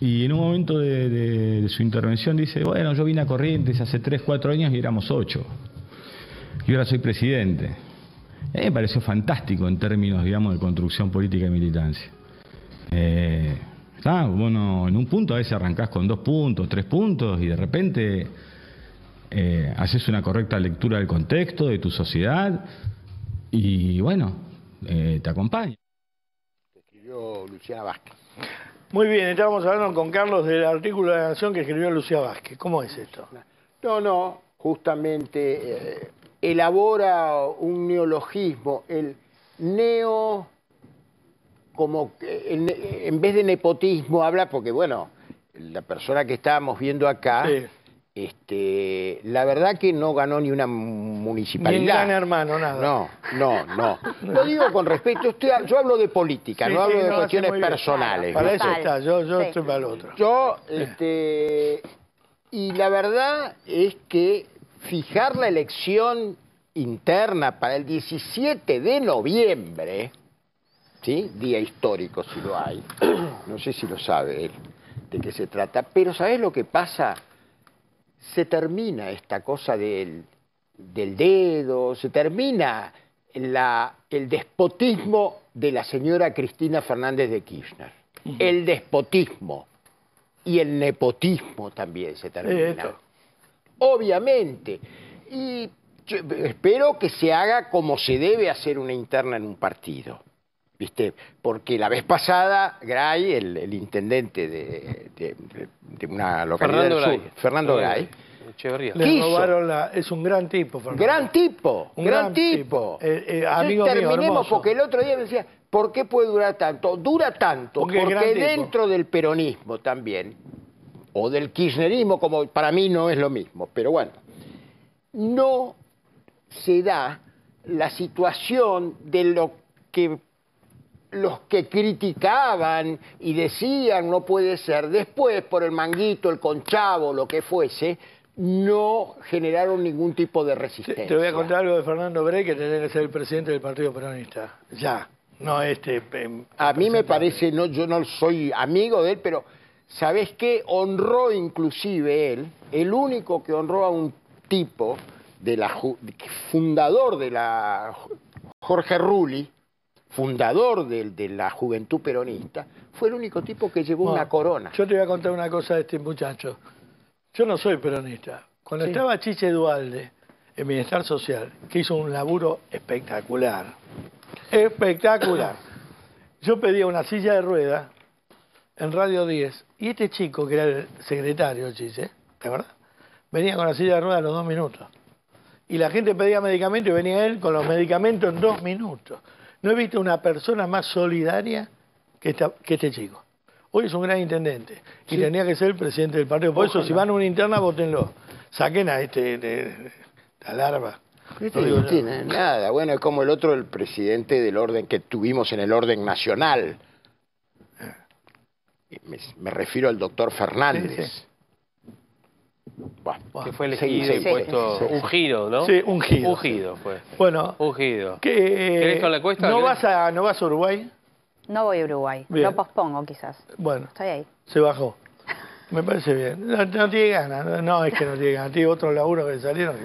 y en un momento de, su intervención dice, bueno, yo vine a Corrientes hace 3, 4 años y éramos 8. Y ahora soy presidente. A mí me pareció fantástico en términos, digamos, de construcción política y militancia. Eh, bueno, en un punto a veces arrancás con dos puntos, tres puntos y de repente eh, haces una correcta lectura del contexto, de tu sociedad y bueno, eh, te acompaña. Escribió Luciana Vázquez. Muy bien, estábamos hablando con Carlos del artículo de la Nación que escribió Lucía Vázquez. ¿Cómo es esto? No, no, justamente eh, elabora un neologismo, el neo, como el, en vez de nepotismo habla, porque bueno, la persona que estábamos viendo acá, sí. este, la verdad que no ganó ni una municipalidad. Ni gran hermano, nada. No, no, no. Lo digo con respeto, estoy, yo hablo de política, sí, no hablo sí, de no, cuestiones personales. Para eso está, yo, yo estoy para el otro. Yo, este, y la verdad es que fijar la elección interna para el 17 de noviembre, ¿sí? Día histórico si lo hay, [clears throat] no sé si lo sabe él de qué se trata, pero ¿sabes lo que pasa? Se termina esta cosa del, del dedo, se termina la, el despotismo de la señora Cristina Fernández de Kirchner. Uh -huh. El despotismo y el nepotismo también se termina. Obviamente. Y yo espero que se haga como se debe hacer una interna en un partido. ¿Viste? Porque la vez pasada, Gray, el, el intendente de, de, de, una localidad Fernando del sur, Gray. Fernando Gray, Echeverría. Le robaron la... Es un gran tipo, Fernando. Gran tipo, un gran, gran tipo. tipo. Eh, eh, amigo terminemos, mío, porque el otro día me decía, ¿por qué puede durar tanto? Dura tanto Porque tipo. dentro del peronismo también, o del kirchnerismo, como para mí no es lo mismo, pero bueno, no se da la situación de lo que los que criticaban y decían no puede ser, después por el manguito, el conchavo, lo que fuese, no generaron ningún tipo de resistencia. Te voy a contar algo de Fernando Grey, que tendría que ser el presidente del Partido Peronista. Ya, no este... Eh, a mí me parece, no, yo no soy amigo de él, pero ¿sabes qué? Honró inclusive él, el único que honró a un tipo de la fundador de la Jorge Rulli, fundador de, de, la juventud peronista, fue el único tipo que llevó una corona. Yo te voy a contar una cosa de este muchacho. Yo no soy peronista. Cuando sí. estaba Chiche Dualde en Bienestar Social, que hizo un laburo espectacular, espectacular, [coughs] yo pedía una silla de rueda en Radio 10 y este chico, que era el secretario Chiche, ¿de verdad? Venía con la silla de rueda a los dos minutos. Y la gente pedía medicamentos y venía él con los medicamentos en dos minutos. No he visto una persona más solidaria que, esta, que este chico. Hoy es un gran intendente y sí. tenía que ser el presidente del partido. Por Ojalá. eso, si van a una interna, votenlo. Saquen a este, de, la larva. Este no tiene nada. Bueno, es como el otro, el presidente del orden que tuvimos en el orden nacional. Me, me refiero al doctor Fernández. Sí, sí. Que fue elegido sí, y sí, puesto sí, sí. ungido, ¿no? Sí, ungido, Ungido fue. Bueno, Ungido. que, ¿Querés con la encuesta? ¿no, ¿Querés? vas a, ¿No vas a Uruguay? No voy a Uruguay. Bien. Lo pospongo quizás. Bueno, Estoy ahí. se bajó. Me parece bien. No, no tiene ganas. No, no, es que no tiene ganas. Tiene otro laburo que salieron.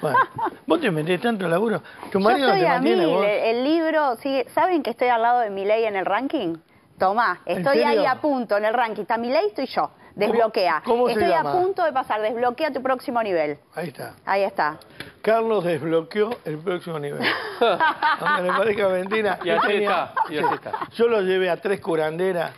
Bueno, vos te metés tanto laburo. Tu Yo marido estoy te a mantiene mil. vos. El, el libro sigue. ¿Saben que estoy al lado de Milei en el ranking? Tomá, ¿En estoy ahí a punto en el ranking. Está Milei, estoy yo. Desbloquea. cómo estoy llama? a punto de pasar. Desbloquea tu próximo nivel. Ahí está. Ahí está. Carlos desbloqueó el próximo nivel. [laughs] Aunque me parezca mentira. Y así tenía- está, y así está. Yo lo llevé a tres curanderas,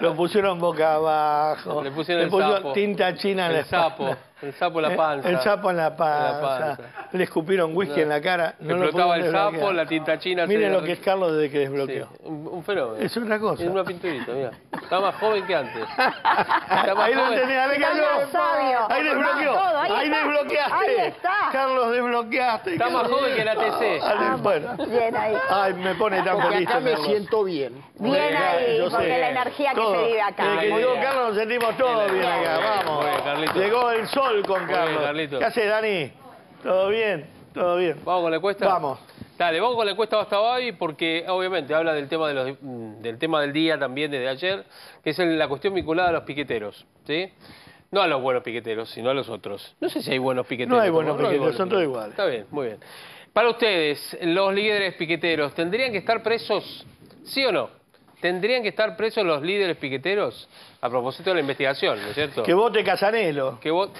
lo pusieron boca abajo, Le pusieron el sapo. tinta china en la El sapo, espalda. El sapo en la Eh, panza. El sapo en la En panza. la panza. Le escupieron whisky No. en la cara. No lo Explotaba el sapo, la tinta china. se Miren lo que es Carlos desde que desbloqueó. Sí, un, un fenómeno. Es otra cosa. Es una pinturita, mira. Está más joven que antes. [laughs] Está más Ahí lo joven. tenés, que yo- más sabio. Ahí desbloqueó. Todo, ahí desbloqueaste. Ahí está. Carlos, desbloqueaste. Está más joven que la TC. Ah, bueno. Bien ahí. Ay, me pone tan Porque feliz. acá me siento bien. Bien ahí, yo porque sé. la energía que Todo. se vive acá. Desde que llegó bien. Carlos nos sentimos todos bien acá. Vamos. Bien. Llegó el sol con Muy bien, Carlos. Carlitos. ¿Qué hace, Dani? ¿Todo bien? ¿Todo bien? ¿Vamos con la encuesta? Vamos. Dale, vamos con la encuesta hasta hoy porque obviamente habla del tema, de los, mm, del tema del día también desde ayer, que es la cuestión vinculada a los piqueteros, ¿sí? No a los buenos piqueteros, sino a los otros. No sé si hay buenos piqueteros. No hay buenos ¿no? piqueteros, son todos iguales. Está bien, muy bien. Para ustedes, los líderes piqueteros, ¿tendrían que estar presos, sí o no? ¿Tendrían que estar presos los líderes piqueteros? A propósito de la investigación, ¿no es cierto? Que vote Casanelo. Que, vot-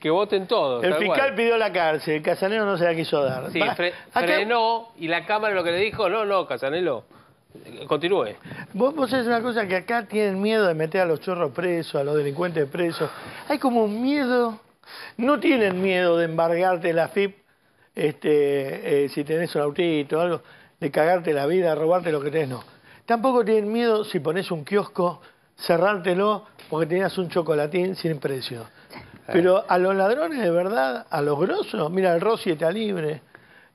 que voten todos. El tal fiscal cual. pidió la cárcel, Casanelo no se la quiso dar. Sí, Va- fre- acá- frenó y la Cámara lo que le dijo, no, no, Casanelo, continúe. Vos, vos sabés una cosa que acá tienen miedo de meter a los chorros presos, a los delincuentes presos. Hay como un miedo, no tienen miedo de embargarte la FIP, este, eh, si tenés un autito o algo, de cagarte la vida, robarte lo que tenés, no. Tampoco tienen miedo si pones un kiosco, cerrártelo porque tenías un chocolatín sin precio. Pero a los ladrones de verdad, a los grosos, mira, el Rossi está libre.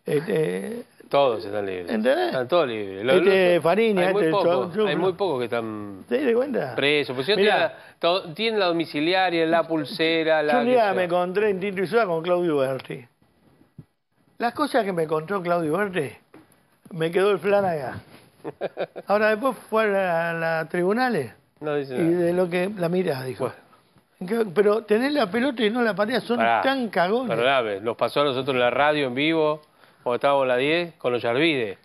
Este, Todos están libres. ¿Entendés? Están todos libres. Este Fariña, hay, muy este pocos, Choclo. hay muy pocos que están ¿te das cuenta? presos. Pues tienen la, tienen la domiciliaria, la pulsera, la... Yo un día me encontré en Tinto y Soda con Claudio Berti. Las cosas que me encontró Claudio Berti, me quedó el plan acá. [laughs] Ahora después fue a la, la tribunales No dice y nada. de lo que la mirás, dijo. Pero tener la pelota y no la pateas son Pará, tan cagones. Perdóname, nos pasó a nosotros en la radio en vivo, cuando estábamos en la 10, con los Yarvide.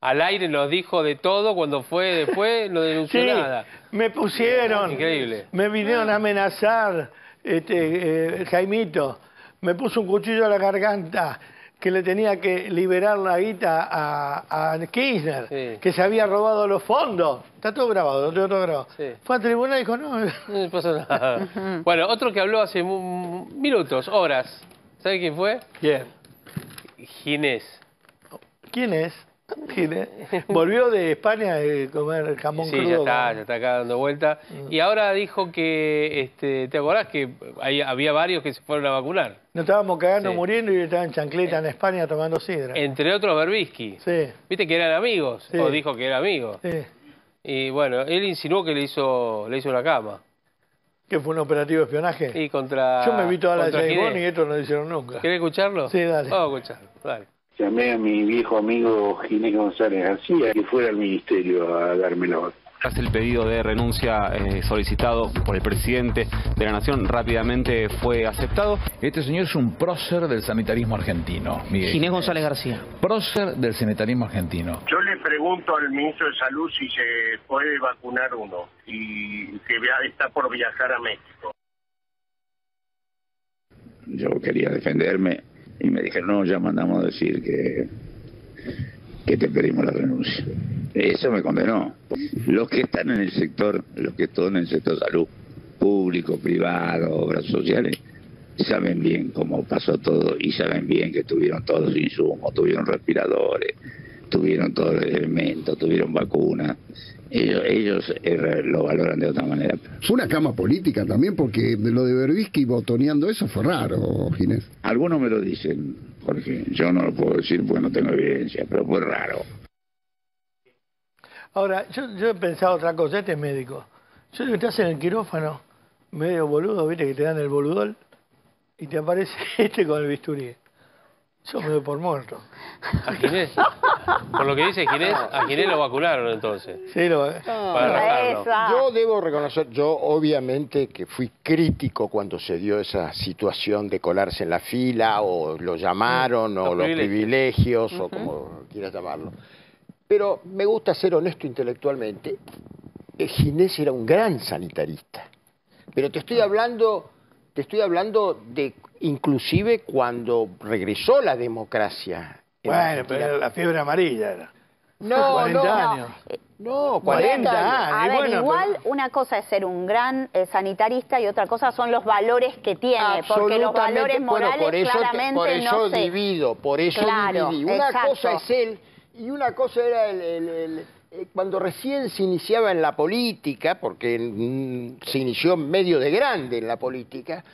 Al aire nos dijo de todo, cuando fue después [laughs] no denunció Sí, nada. me pusieron, Increíble. me vinieron a amenazar, este, eh, Jaimito, me puso un cuchillo a la garganta que le tenía que liberar la guita a, a Kirchner, que se había robado los fondos. Está todo grabado, tengo todo grabado. Fue al tribunal y dijo, no, [laughs] No pasó nada. bueno, otro que habló hace mu- minutos, horas. ¿Sabe quién fue? ¿Quién? Ginés. ¿quién es? ¿Quién es? Volvió de España de comer jamón Sí, crudo. ya está, ya está acá dando vuelta. Y ahora dijo que, este, ¿te acordás que hay- había varios que se fueron a vacunar? Nos estábamos cagando, Sí. muriendo y él estaba en chancleta en España tomando sidra. Entre otros Berbisky. Sí. Viste que eran amigos, Sí. o dijo que era amigo. Sí. Y bueno, él insinuó que le hizo, le hizo una cama. que fue un operativo de espionaje. Y contra. Yo me vi toda la. Bond y esto no lo hicieron nunca. ¿Querés escucharlo? Sí, dale. Vamos a escucharlo, dale. Llamé a mi viejo amigo Ginés González García que fuera al ministerio a darme la vacuna. Tras el pedido de renuncia eh, solicitado por el presidente de la Nación, rápidamente fue aceptado. Este señor es un prócer del sanitarismo argentino, Miguel. Ginés González García. Prócer del sanitarismo argentino. Yo le pregunto al ministro de Salud si se puede vacunar uno y que está por viajar a México. yo quería defenderme y me dijeron, no, ya mandamos a decir que, que te pedimos la renuncia. Eso me condenó. Los que están en el sector, los que están en el sector salud, público, privado, obras sociales, saben bien cómo pasó todo y saben bien que tuvieron todos los insumos, tuvieron respiradores, tuvieron todos los elementos, tuvieron vacunas. Ellos, ellos eh, lo valoran de otra manera. Fue una cama política también, porque lo de Berbisky botoneando eso fue raro, Ginés. Algunos me lo dicen, Jorge. Yo no lo puedo decir porque no tengo evidencia, pero fue raro. Ahora, yo, yo he pensado otra cosa, este es médico. Yo digo, estás en el quirófano, medio boludo, viste que te dan el boludol, y te aparece [laughs] este con el bisturí. Yo me doy por muerto. ¿A Ginés? Por lo que dice Ginés, a Ginés lo vacunaron entonces. Sí, lo Para. Yo debo reconocer, yo obviamente que fui crítico cuando se dio esa situación de colarse en la fila o lo llamaron o Los los privilegios. o como quieras llamarlo. Pero me gusta ser honesto intelectualmente. Eh, Ginés era un gran sanitarista. Pero te estoy hablando, te estoy hablando de inclusive cuando regresó la democracia. en Bueno, Argentina. pero la fiebre amarilla era. No, [laughs] 40 no, años. No, 40 A años. y ver, bueno, igual una cosa es ser un gran eh, sanitarista y otra cosa son los valores que tiene, porque los valores Bueno, morales por eso, te- claramente por eso no se... divido, por eso Claro. Una exacto. cosa es él y una cosa era el, el- el- cuando recién se iniciaba en la política, porque mm, se inició medio de grande en la política,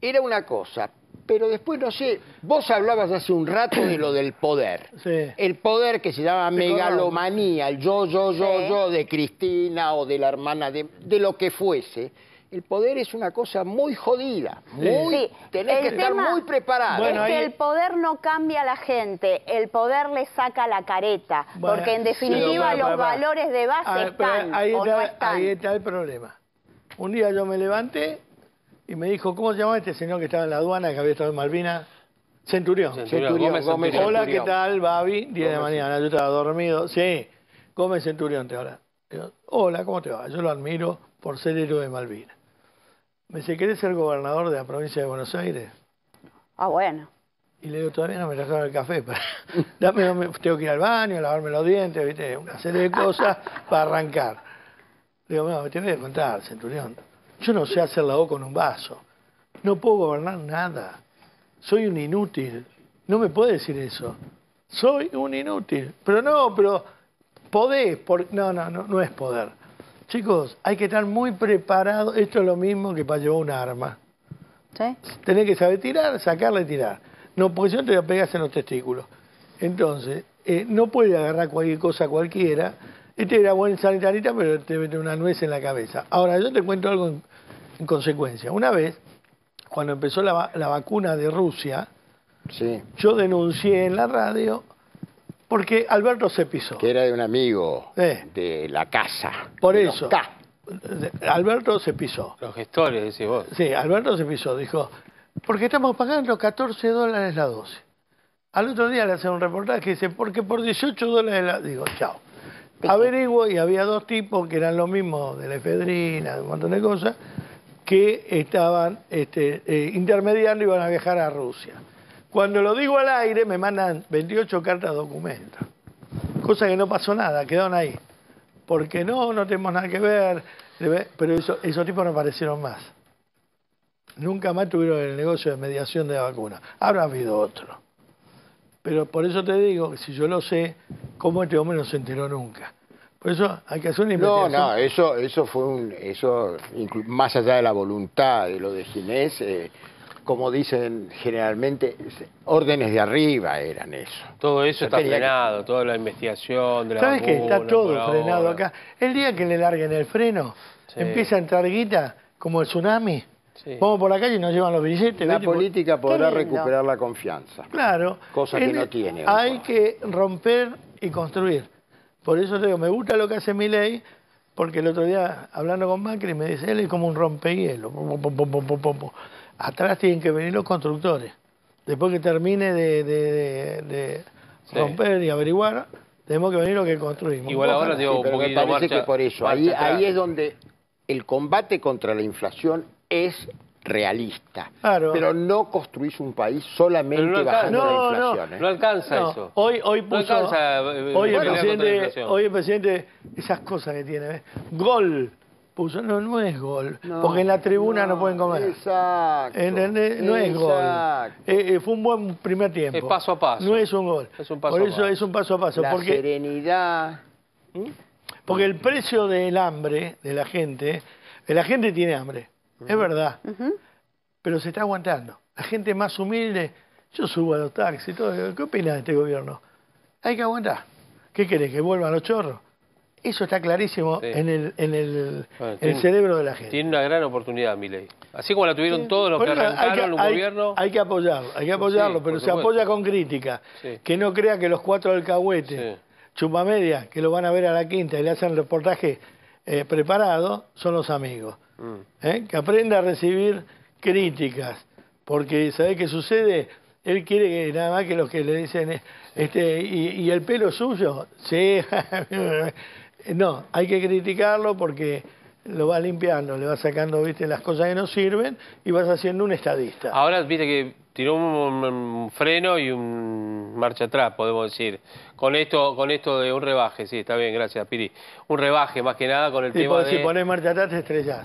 era una cosa. Pero después, no sé, vos hablabas hace un rato de lo del poder. [clears throat] Sí. El poder que se llama megalomanía, el yo, yo, yo, Sí. yo de Cristina o de la hermana de, de lo que fuese. El poder es una cosa muy jodida, muy, Sí, tenés el que estar muy preparado. Bueno, es que ahí- el poder no cambia a la gente, el poder le saca la careta, Bueno, porque en sí, definitiva los valores de base ver, están ahí, o no está, están. ahí está el problema. Un día yo me levanté y me dijo, ¿cómo se llama este señor que estaba en la aduana, que había estado en Malvinas? Centurión. Centurión, Gómez Gómez Centurión. Hola, ¿qué Centurión. tal, Babi? 10 de la mañana, yo estaba dormido. Sí, Gómez Centurión te habla. Hola, ¿cómo te va? Yo lo admiro por ser héroe de Malvinas. Me dice, ¿querés ser gobernador de la provincia de Buenos Aires? Ah, bueno. Y le digo, todavía no me trajeron el café. Para... [laughs] Dame, dame- tengo que ir al baño, lavarme los dientes, ¿viste? Una serie de cosas para arrancar. Le digo, no, te voy a contar, Centurión. Yo no sé hacer la O con un vaso. No puedo gobernar nada. Soy un inútil. No me puede decir eso. Soy un inútil. Pero no, pero podés. Por... No, no, no, no es poder. Chicos, hay que estar muy preparado. Esto es lo mismo que para llevar un arma. ¿Sí? Tenés que saber tirar, sacarla y tirar. No, porque si no te la pegas en los testículos. Entonces, eh, no puede agarrar cualquier cosa cualquiera. Este era buen sanitarista, pero te mete una nuez en la cabeza. Ahora, yo te cuento algo en, en consecuencia. Una vez, cuando empezó la, la vacuna de Rusia, Sí, yo denuncié en la radio porque Alberto se pisó. que era de un amigo Eh. de la casa. Por de eso. K. Alberto se pisó. Los gestores, decís vos. Sí, Alberto se pisó, dijo, porque estamos pagando 14 dólares la dosis. Al otro día le hacen un reportaje que dice, porque por 18 dólares la... Digo, chao. Averiguo y había dos tipos que eran lo mismo de la efedrina, de un montón de cosas, que estaban este, eh, intermediando y iban a viajar a Rusia. Cuando lo digo al aire me mandan 28 cartas de documentos. Cosa que no pasó nada, quedaron ahí. Porque no, no tenemos nada que ver. Pero eso- esos tipos no aparecieron más. Nunca más tuvieron el negocio de mediación de vacuna. Habrá habido otro. Pero por eso te digo si yo lo sé, ¿cómo este hombre no se enteró nunca? Por eso hay que hacer una No, investigación. no, eso, eso fue un, eso, más allá de la voluntad de lo de Ginés, eh, como dicen generalmente, es- órdenes de arriba eran eso. Todo eso está que- frenado, toda la investigación de la ¿Sabes que está todo frenado acá? El día que le larguen el freno, Sí. empieza a entrar guita, como el tsunami. Sí. Vamos por la calle y nos llevan los billetes. La política podrá recuperar la confianza, Claro. cosa que no tiene. Hay que romper y construir. Por eso te digo, me gusta lo que hace mi ley, porque el otro día, hablando con Macri, me dice, él es como un rompehielo. Atrás tienen que venir los constructores. Después que termine de, de- de- de Sí. romper y averiguar, tenemos que venir lo que construimos. Igual ahora, digo, Sí, pero me parece marcha- que por eso, ahí, atrás. ahí es donde el combate contra la inflación es realista. Claro. Pero no construís un país solamente no bajando alcanza. la No, no. inflación. ¿eh? No alcanza No, eso. Hoy, hoy No puso, alcanza, eh, hoy, el presidente, inflación. hoy el presidente, esas cosas que tiene, ¿ves? gol, puso, no, no es gol, No, porque en la tribuna no, pueden comer. Exacto. ¿Entendés? No es gol. exacto. Eh, eh, fue un buen primer tiempo. Es paso a paso. No es un gol. Es un paso Por a eso paso. es un paso a paso. La Porque, serenidad. porque el precio del hambre de la gente, la gente tiene hambre, es verdad, pero se está aguantando. La gente más humilde, yo subo a los taxis, todo, ¿qué opinas de este gobierno? Hay que aguantar. ¿Qué querés? ¿Que vuelvan los chorros? Eso está clarísimo Sí. en, el, en el, Bueno, en el tiene- cerebro de la gente. Tiene una gran oportunidad, Milei. Así como la tuvieron todos los que eso hay arrancaron un hay- gobierno. Hay que apoyarlo, hay que apoyarlo, Sí, pero se supuesto. apoya con crítica. Sí. Que no crea que los cuatro alcahuetes, chupamedia, que lo van a ver a la quinta y le hacen reportaje eh, preparado, son los amigos. Mm. ¿eh? Que aprenda a recibir críticas, porque ¿sabe qué sucede? Él quiere que nada más que los que le dicen, este, y, y el pelo suyo, sí, [laughs] no, hay que criticarlo porque lo va limpiando, le va sacando, viste, las cosas que no sirven y vas haciendo un estadista. Ahora, viste que tiró un, un freno y un marcha atrás, podemos decir. Con esto, con esto de un rebaje, sí, está bien, gracias, Piri. Un rebaje, más que nada, con el Y tema de... si pones marcha atrás te estrellás.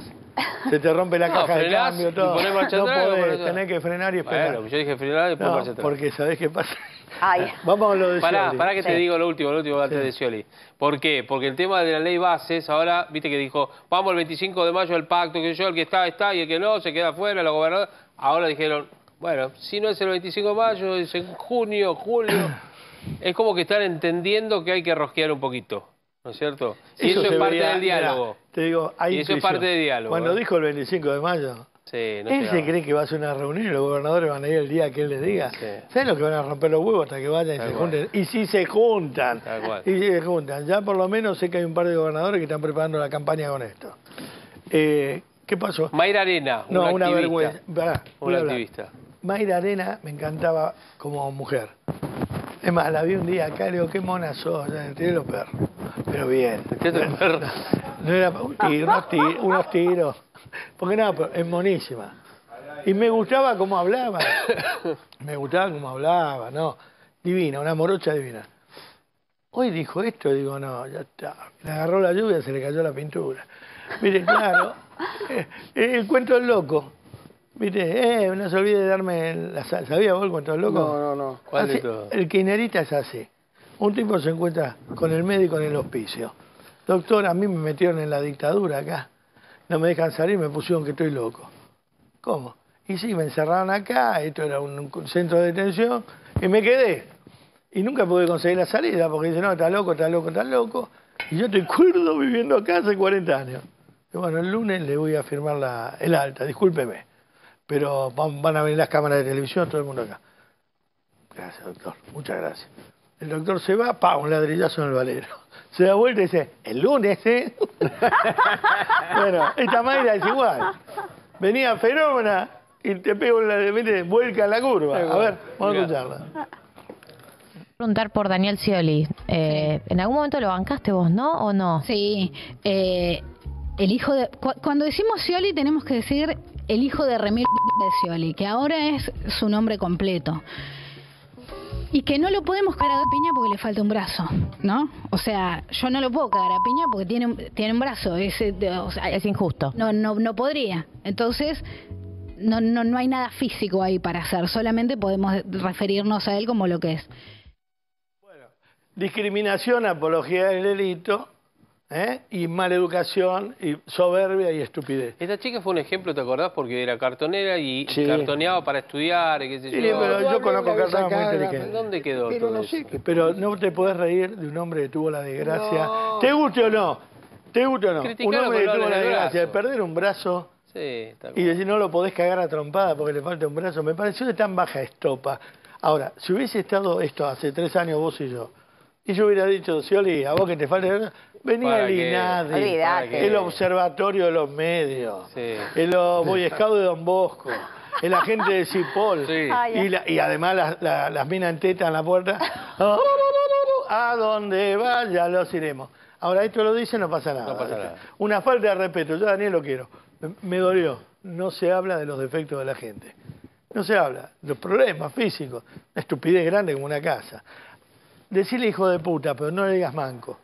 Se te rompe la No, caja de cambio, y todo. ponés marcha no atrás, podés, ponés- tenés que frenar y esperar. Bueno, yo dije frenar y después No, marcha atrás. porque ¿sabés qué pasa? Ay. [laughs] Vamos a lo de Pará, Scioli. pará que te Sí. digo lo último, lo último antes de Scioli. ¿Por qué? Porque el tema de la ley bases, ahora, viste que dijo, vamos el 25 de mayo al pacto, que yo, el que está, está, y el que no, se queda afuera, la gobernadora. Ahora dijeron, bueno, si no es el 25 de mayo, es en junio, julio. [clears throat] es como que están entendiendo que hay que rosquear un poquito, ¿no es cierto? Y eso, es parte veía- del diálogo. te digo, hay Y eso es parte del diálogo, Cuando ¿eh? dijo el 25 de mayo, Sí, no él se cree que va a hacer una reunión y los gobernadores van a ir el día que él les diga. ¿Saben lo que van a romper los huevos hasta que vayan y Tal se cual. junten? Y si se juntan. Y si se juntan. Ya por lo menos sé que hay un par de gobernadores que están preparando la campaña con esto. Eh, ¿Qué pasó? Mayra Arena, No, una activista. vergüenza. Pará, voy Una a hablar. Mayra Arena me encantaba como mujer. Es más, la vi un día acá y le digo, qué mona sos, me tiré los perros. Pero bien. los perros? No era un tiro, unos tiros, unos tiros. Porque nada, pero es monísima. Y me gustaba cómo hablaba. Me gustaba cómo hablaba, ¿no? Divina, una morocha divina. Hoy dijo esto digo, no, ya está. Le agarró la lluvia, se le cayó la pintura. Mire, claro, [laughs] eh, el cuento del loco. Viste, eh, no se olvide de darme la sal. ¿Sabía vos del loco? No, no, no. ¿Cuál de todos? El kirchnerista es así. Un tipo se encuentra con el médico en el hospicio. Doctor, a mí me metieron en la dictadura acá. No me dejan salir, me pusieron que estoy loco. ¿Cómo? Y sí, me encerraron acá, esto era un, un centro de detención, y me quedé. Y nunca pude conseguir la salida, porque dice, no, está loco, está loco, está loco. Y yo estoy cuerdo viviendo acá hace 40 años. Y bueno, el lunes le voy a firmar la, el alta, discúlpeme. Pero van, van a venir las cámaras de televisión, todo el mundo acá. Gracias, doctor. Muchas gracias. El doctor se va, pa, un ladrillazo en el valero. Se da vuelta y dice, el lunes, ¿eh? [laughs] bueno, esta Mayra es igual. Venía fenómena y te pego la de vuelca en la curva. A ver, vamos a escucharla. preguntar por Daniel Scioli. Eh, ¿En algún momento lo bancaste vos, no? ¿O no? Sí. eh, el hijo de. cu- cuando decimos Scioli, tenemos que decir el hijo de Remiro de Scioli, que ahora es su nombre completo. Y que no lo podemos cagar a piña porque le falta un brazo, ¿no? O sea, yo no lo puedo cagar a piña porque tiene, un- tiene un brazo. Es, eh, o sea, Es injusto. no, no, no podría. Entonces, no, no, no hay nada físico ahí para hacer. Solamente podemos referirnos a él como lo que es. Discriminación, apología del delito, ¿eh? y maleducación, y soberbia y estupidez. Esta chica fue un ejemplo, ¿te acordás? Porque era cartonera y Sí. cartoneaba para estudiar y qué sé Sí, yo. pero yo conozco cartas muy inteligentes. ¿Dónde quedó Pero todo no eso? Pero no te podés reír de un hombre que tuvo la desgracia. No. ¿Te guste o no? ¿Te guste o no? Criticalo un hombre que tuvo la desgracia de perder un brazo Sí, y decir no lo podés cagar a trompada porque le falta un brazo. Me pareció de tan baja estopa. Ahora, si hubiese estado esto hace tres años vos y yo, y yo hubiera dicho, Scioli, a vos que te falta el brazo", venía ¿Para el? INADI, el Observatorio de los Medios, Sí. el Boy Scout de Don Bosco, el agente de Cipol, Sí. y, la- y además las, la- las minas en teta en la puerta. A donde vaya los iremos. Ahora, esto lo dice, no pasa nada. No pasa nada. Una falta de respeto. Yo a Daniel lo quiero. Me, me dolió. No se habla de los defectos de la gente. No se habla. Los problemas físicos. Una estupidez grande como una casa. Decirle hijo de puta, pero no le digas manco.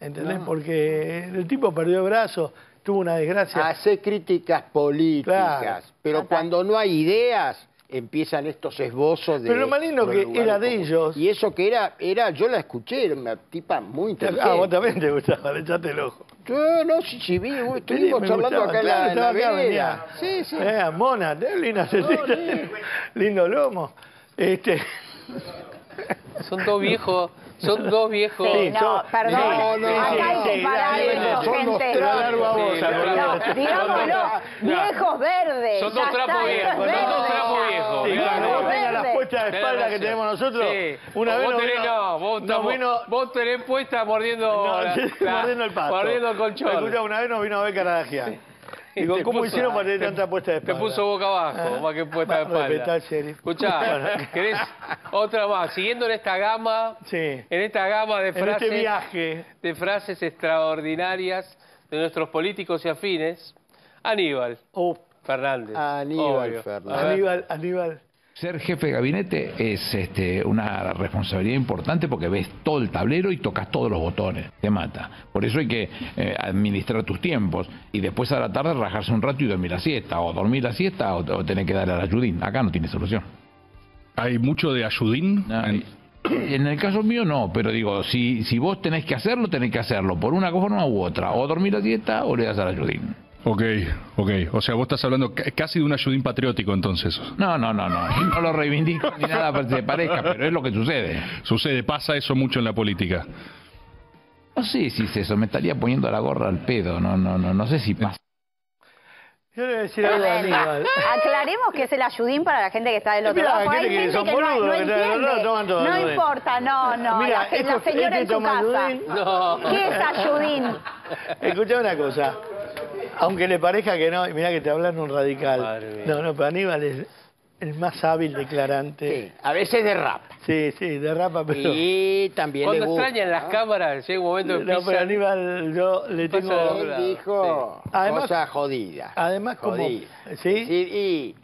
¿Entendés? No. Porque el tipo perdió el brazo, tuvo una desgracia. Hace críticas políticas, Claro. pero cuando no hay ideas empiezan estos esbozos de Pero lo más lindo que era de ellos. y eso que era era yo la escuché era una tipa muy inteligente Ah, vos también te gustaba, le echaste el ojo. Yo, no sí sí vi Sí, estuvimos me charlando gustaba, acá en claro, la, en la acá, vereda. sí sí Eh, mona, linda tetita, lindo lomo. Este, Son dos viejos, Son dos viejos. Sí, no, perdón. No, no, acá sí, hay que sí, parar eso, gente. digámoslo, viejos verdes. Son dos trapos viejos, son dos trapos viejos. Las puestas de espalda que tenemos nosotros, Sí. una vez vos, tenés puesta mordiendo, No, la- sí, la- [laughs] mordiendo el pasto. Mordiendo el colchón. Escucha, una vez nos vino a ver Caradagian. Digo, Te ¿cómo puso- hicieron para tener te- tanta puesta de Te espalda? puso boca abajo, Ah. más que puesta de espalda. Escuchá, [laughs] ¿querés otra más? Siguiendo en esta gama, en esta gama de este frases, viaje. de frases extraordinarias de nuestros políticos y afines, Aníbal Fernández. Aníbal. Fernández. Aníbal, Aníbal. Ser jefe de gabinete es este, una responsabilidad importante porque ves todo el tablero y tocas todos los botones. Te mata. Por eso hay que eh, administrar tus tiempos y después a la tarde rajarse un rato y dormir la siesta. O dormir la siesta o, o tener que darle al ayudín. Acá no tiene solución. ¿Hay mucho de ayudín? En el caso mío no, pero digo, si, si vos tenés que hacerlo, tenés que hacerlo por una forma u otra. O dormir la siesta o le das al ayudín. Ok, ok. O sea, vos estás hablando ca- casi de un ayudín patriótico entonces. No, no, no, no. No lo reivindico ni nada que se parezca, pero es lo que sucede. Sucede, pasa eso mucho en la política. No sé si es eso, me estaría poniendo la gorra al pedo, no, no, no, no sé si pasa. Yo le voy a decir algo a Aníbal. [laughs] Aclaremos que es el ayudín para la gente que está del otro Mira, lado. hay gente hay que gente son que no, otro entiende. importa, no, no. Mira, la, esto- la señora este en su casa. ayudín. No. ¿Qué es ayudín? [laughs] Escuchá una cosa. Aunque le parezca que no, mirá que te hablan un radical. No, no, pero Aníbal es el más hábil declarante. A veces derrapa. Sí, sí, derrapa, pero... Y también le Cuando gusta. extrañan las cámaras, llega un momento que No, pero Aníbal, yo le tengo... Él dijo Además- cosas jodidas. Además, como... ¿Sí? Decir, y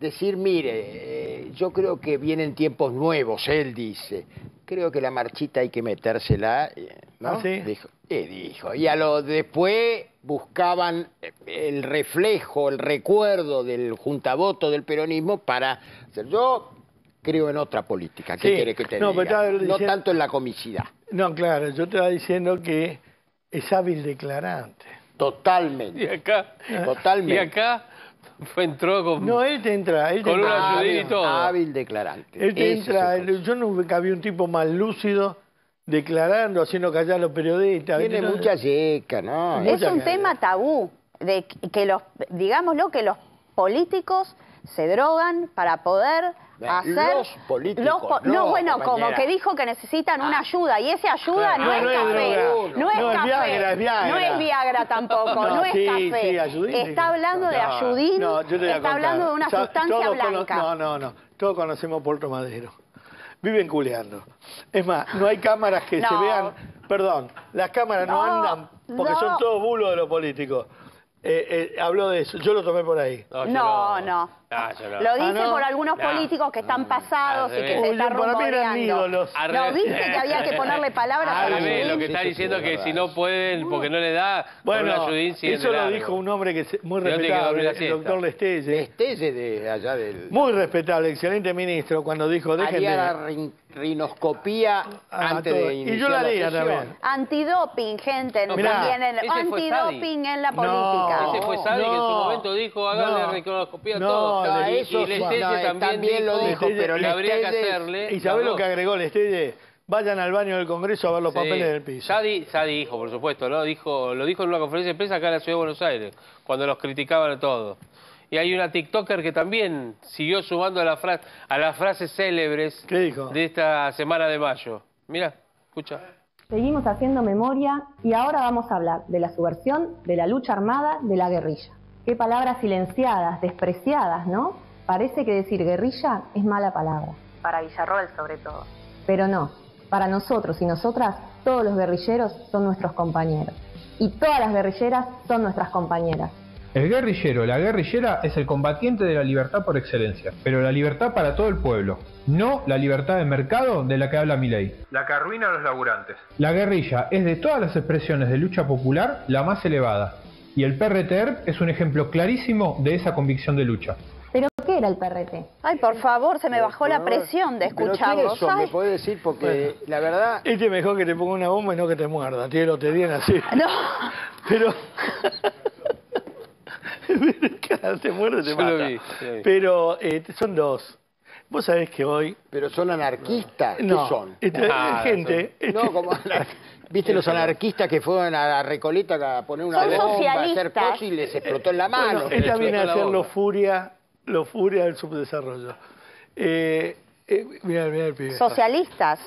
decir, mire, eh, yo creo que vienen tiempos nuevos, él dice. Creo que la marchita hay que metérsela, eh, ¿no? ¿Ah, sí? Dijo, y dijo. Y a lo después buscaban eh, el reflejo, el recuerdo del juntavoto del peronismo para. Yo creo en otra política, ¿qué Sí. quiere que te No, pero diga? estaba No diciendo- tanto en la comicidad. No, claro, yo te estaba diciendo que es hábil declarante. Totalmente. Y acá, Totalmente. y acá [laughs] fue, entró con, No, él te entra, él te con un entra. ayudín y todo. Hábil declarante. Él te Ese es entra, él- yo nunca vi un tipo más lúcido declarando, haciendo callar a los periodistas. Tiene mucha yeca, ¿no? Es Mucha un cara. tema tabú, de que- que los, digámoslo, que los políticos se drogan para poder hacer... Los políticos, Los po- no, no, bueno, como compañera. que dijo que necesitan una ayuda, y esa ayuda Claro. no, es no es café, no es café, Viagra, es Viagra. no es Viagra tampoco, [laughs] no, es sí, café, sí, ayudín, está hablando de ayudín, está hablando de una Sa- sustancia todos cono- blanca. No, no, no. Todos conocemos Puerto Madero. Viven culeando. Es más, no hay cámaras que se No. vean. Perdón, las cámaras no, No, andan porque no. son todos bulos de los políticos. Eh, eh, habló de eso, yo lo tomé por ahí. No, no. Ah, yo no. Lo dice Ah, ¿no? por algunos No. políticos que están pasados Al y que se están para mí eran rumoreando. ídolos. Al No, revés. viste que había que ponerle palabras Al a revés, lo que está sí, sí, diciendo sí, es que es si no pueden, porque no le da, por Bueno, ayudín siguen eso de lo largo. dijo un hombre que se- muy ¿De dónde respetable, la el siesta? doctor Lestelle. Estelle de allá del... Muy respetable, excelente ministro, cuando dijo, dejen Haría de... la rin- rinoscopía Ah, antes todo. de Y iniciar yo la haría sesión. también. Antidoping, gente, No, mirá, también ese fue antidoping en la No. política. Ese fue Sadi que en su momento dijo, háganle No. reconocopía a No, todos. No, y, eso y sí, Lestelle no, también, también lo dijo, pero que habría que hacerle. ¿Y sabés lo que agregó Lestelle? Vayan al baño del Congreso a ver los Sí. papeles del piso. Sadi, Sadi dijo, por supuesto, ¿no? Dijo, lo dijo en una conferencia de prensa acá en la Ciudad de Buenos Aires, cuando los criticaban a todos. Y hay una TikToker que también siguió sumando a, la fra- a las frases célebres ¿Qué dijo? de esta semana de mayo. Mira, escucha. Seguimos haciendo memoria y ahora vamos a hablar de la subversión, de la lucha armada, de la guerrilla. Qué palabras silenciadas, despreciadas, ¿no? Parece que decir guerrilla es mala palabra. Para Villarroel sobre todo. Pero no, para nosotros y nosotras, todos los guerrilleros son nuestros compañeros. Y todas las guerrilleras son nuestras compañeras. El guerrillero, la guerrillera es el combatiente de la libertad por excelencia, pero la libertad para todo el pueblo, no la libertad de mercado de la que habla Milei. La que arruina a los laburantes. La guerrilla es de todas las expresiones de lucha popular la más elevada, y el PRTR es un ejemplo clarísimo de esa convicción de lucha. ¿Pero qué era el PRT? Ay, por favor, se me bajó la presión de Pero ¿quién escucharlo. es eso? ¿Me decir? Porque la verdad... Este es mejor que te ponga una bomba y no que te muerda. Tiene lo te dieron así. [laughs] No. Pero... Te muerde, te mata. lo vi, lo vi. Pero eh, son dos. Vos sabés que hoy... Pero son anarquistas, ¿qué No, son? esto es gente... este- No, como ¿Viste los anarquistas que fueron a la Recoleta a poner una Son bomba, a hacer cosas y les explotó en la mano? Bueno, esta viene a ser lo furia, lo furia del subdesarrollo. Eh, eh, mirá, mirá el pibe. Socialistas.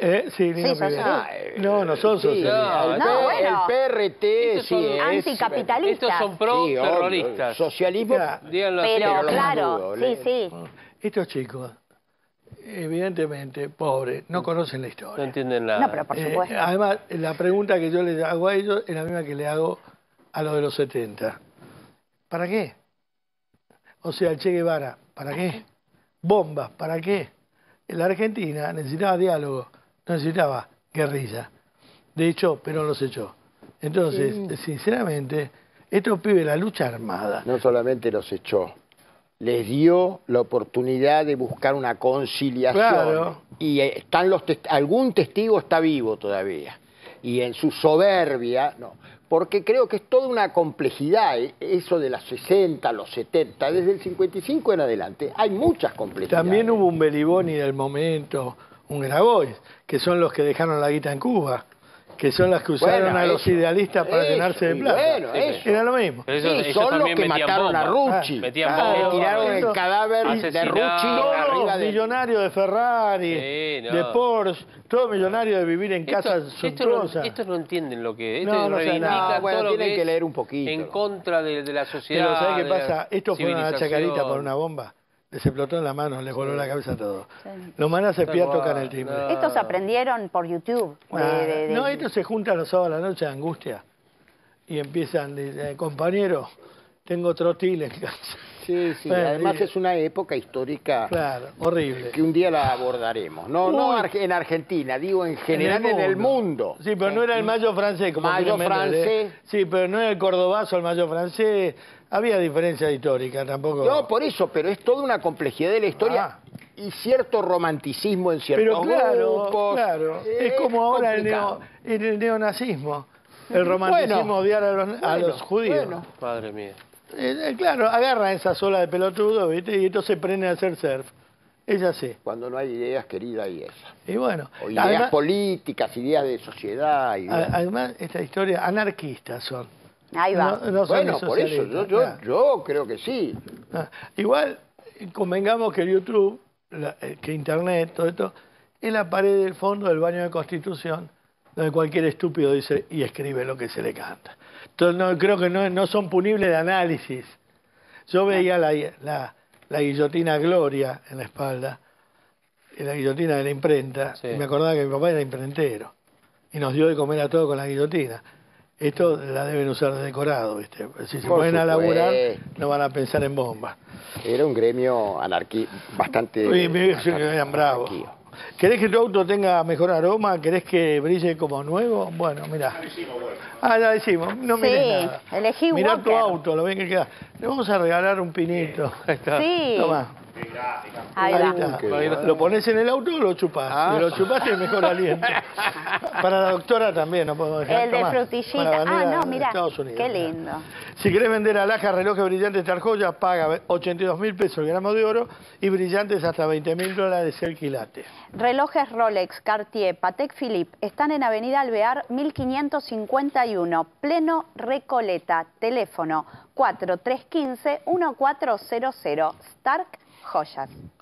Eh, sí, Sí, pibe. socialistas. No, no son Sí, socialistas. No, bueno. el PRT sí es... anticapitalistas. Estos son pro Sí, obvio. terroristas. Socialismo, Díganlo así. Pero pero no claro, sí, sí. Estos chicos, evidentemente, pobres, no conocen la historia. No entienden nada. No, pero por Eh, supuesto. además, la pregunta que yo les hago a ellos es la misma que le hago a los de los 70. ¿Para qué? O sea, el Che Guevara, ¿para qué? Bombas, ¿para qué? La Argentina necesitaba diálogo, no necesitaba guerrilla. De hecho, Perón los echó. Entonces, sinceramente, estos pibes, la lucha armada, no solamente los echó, les dio la oportunidad de buscar una conciliación. Claro. Y eh, están los test- algún testigo está vivo todavía. Y en su soberbia, no. Porque creo que es toda una complejidad, eh, eso de las 60, los 70, desde el 55 en adelante, hay muchas complejidades. También hubo un Beliboni del momento, un Grabois, que son los que dejaron la guita en Cuba, que son las que usaron Bueno, a los eso, idealistas para eso, llenarse de plata. bueno, Sí, eso. Era lo mismo. Pero eso- Sí, son los que mataron a. Rucci. Metían Ah, bomba. le tiraron el cadáver de Rucci arriba de... millonario de Ferrari, Sí, no. de Porsche, todo millonario de vivir en casas no, suntuosas. estos no entienden lo que es. No, Estos no nada. todo Bueno, lo tienen que leer un poquito. En contra de, de la sociedad. Pero ¿sabes qué pasa? Estos fueron a la chacarita por una bomba. Les explotó en la mano, les voló la cabeza a todos. Sí. Los manas cual, tocan el timbre. no. Estos aprendieron por YouTube. de- Ah, de- de- No, estos se juntan los sábados a la noche de angustia y empiezan, dicen, compañero, tengo trotil en casa. Sí, sí. Bueno, Además es una época histórica Claro, horrible. que un día la abordaremos. No, no Uy. En Argentina, digo en general en el mundo. Sí, pero no era el mayo francés como Mayo ¿eh? francés. Sí, pero no era el cordobazo el mayo francés. Había diferencia histórica tampoco. No, por eso, pero es toda una complejidad de la historia Ah. y cierto romanticismo en ciertos pero claro, grupos. claro. Eh, Es como ahora el, neo, el neonazismo. El romanticismo Bueno, odiar a los, a los judíos. bueno. Madre mía. Eh, eh, claro, agarra esa sola de pelotudo, ¿viste? Y entonces se prende a hacer surf. Ella sí. Cuando no hay ideas, querida, hay esa. Y bueno, O ideas además, políticas, ideas de sociedad. ideas- además, esta historia, anarquistas son. Ahí va. No, no bueno, por eso, yo, yo, claro. yo creo que sí. Ah, Igual, convengamos que YouTube, la- eh, que Internet, todo esto, es la pared del fondo del baño de Constitución, donde cualquier estúpido dice y escribe lo que se le canta. Entonces, no, creo que no, no son punibles de análisis. Yo veía la, la, la guillotina Gloria en la espalda, y la guillotina de la imprenta, Sí. y me acordaba que mi papá era imprentero, y nos dio de comer a todos con la guillotina. Esto la deben usar de decorado, ¿viste? Si se Por ponen a laburar, no van a pensar en bombas. Era un gremio anarquista bastante. Me eran bravos. ¿Querés que tu auto tenga mejor aroma? ¿Querés que brille como nuevo? Bueno, mira. Ah, ya decimos, no Sí, mires nada. elegí Mirá Walker. tu auto, lo bien que queda. Le vamos a regalar un pinito. Ahí está. Sí. Toma. Ahí Ahí va. está. Lo pones en el auto o lo chupás. Ah. Si lo chupás es mejor aliento. [laughs] Para la doctora también, no podemos dejar. El de frutillita. Ah, no, mira. Qué lindo. Si querés vender alhajas, relojes brillantes, tal joya, paga 82 mil pesos el gramo de oro y brillantes hasta 20 mil dólares el quilate. Relojes Rolex, Cartier, Patek Philippe están en Avenida Alvear 1551, pleno Recoleta. Teléfono 4315-1400. Stark Joyas.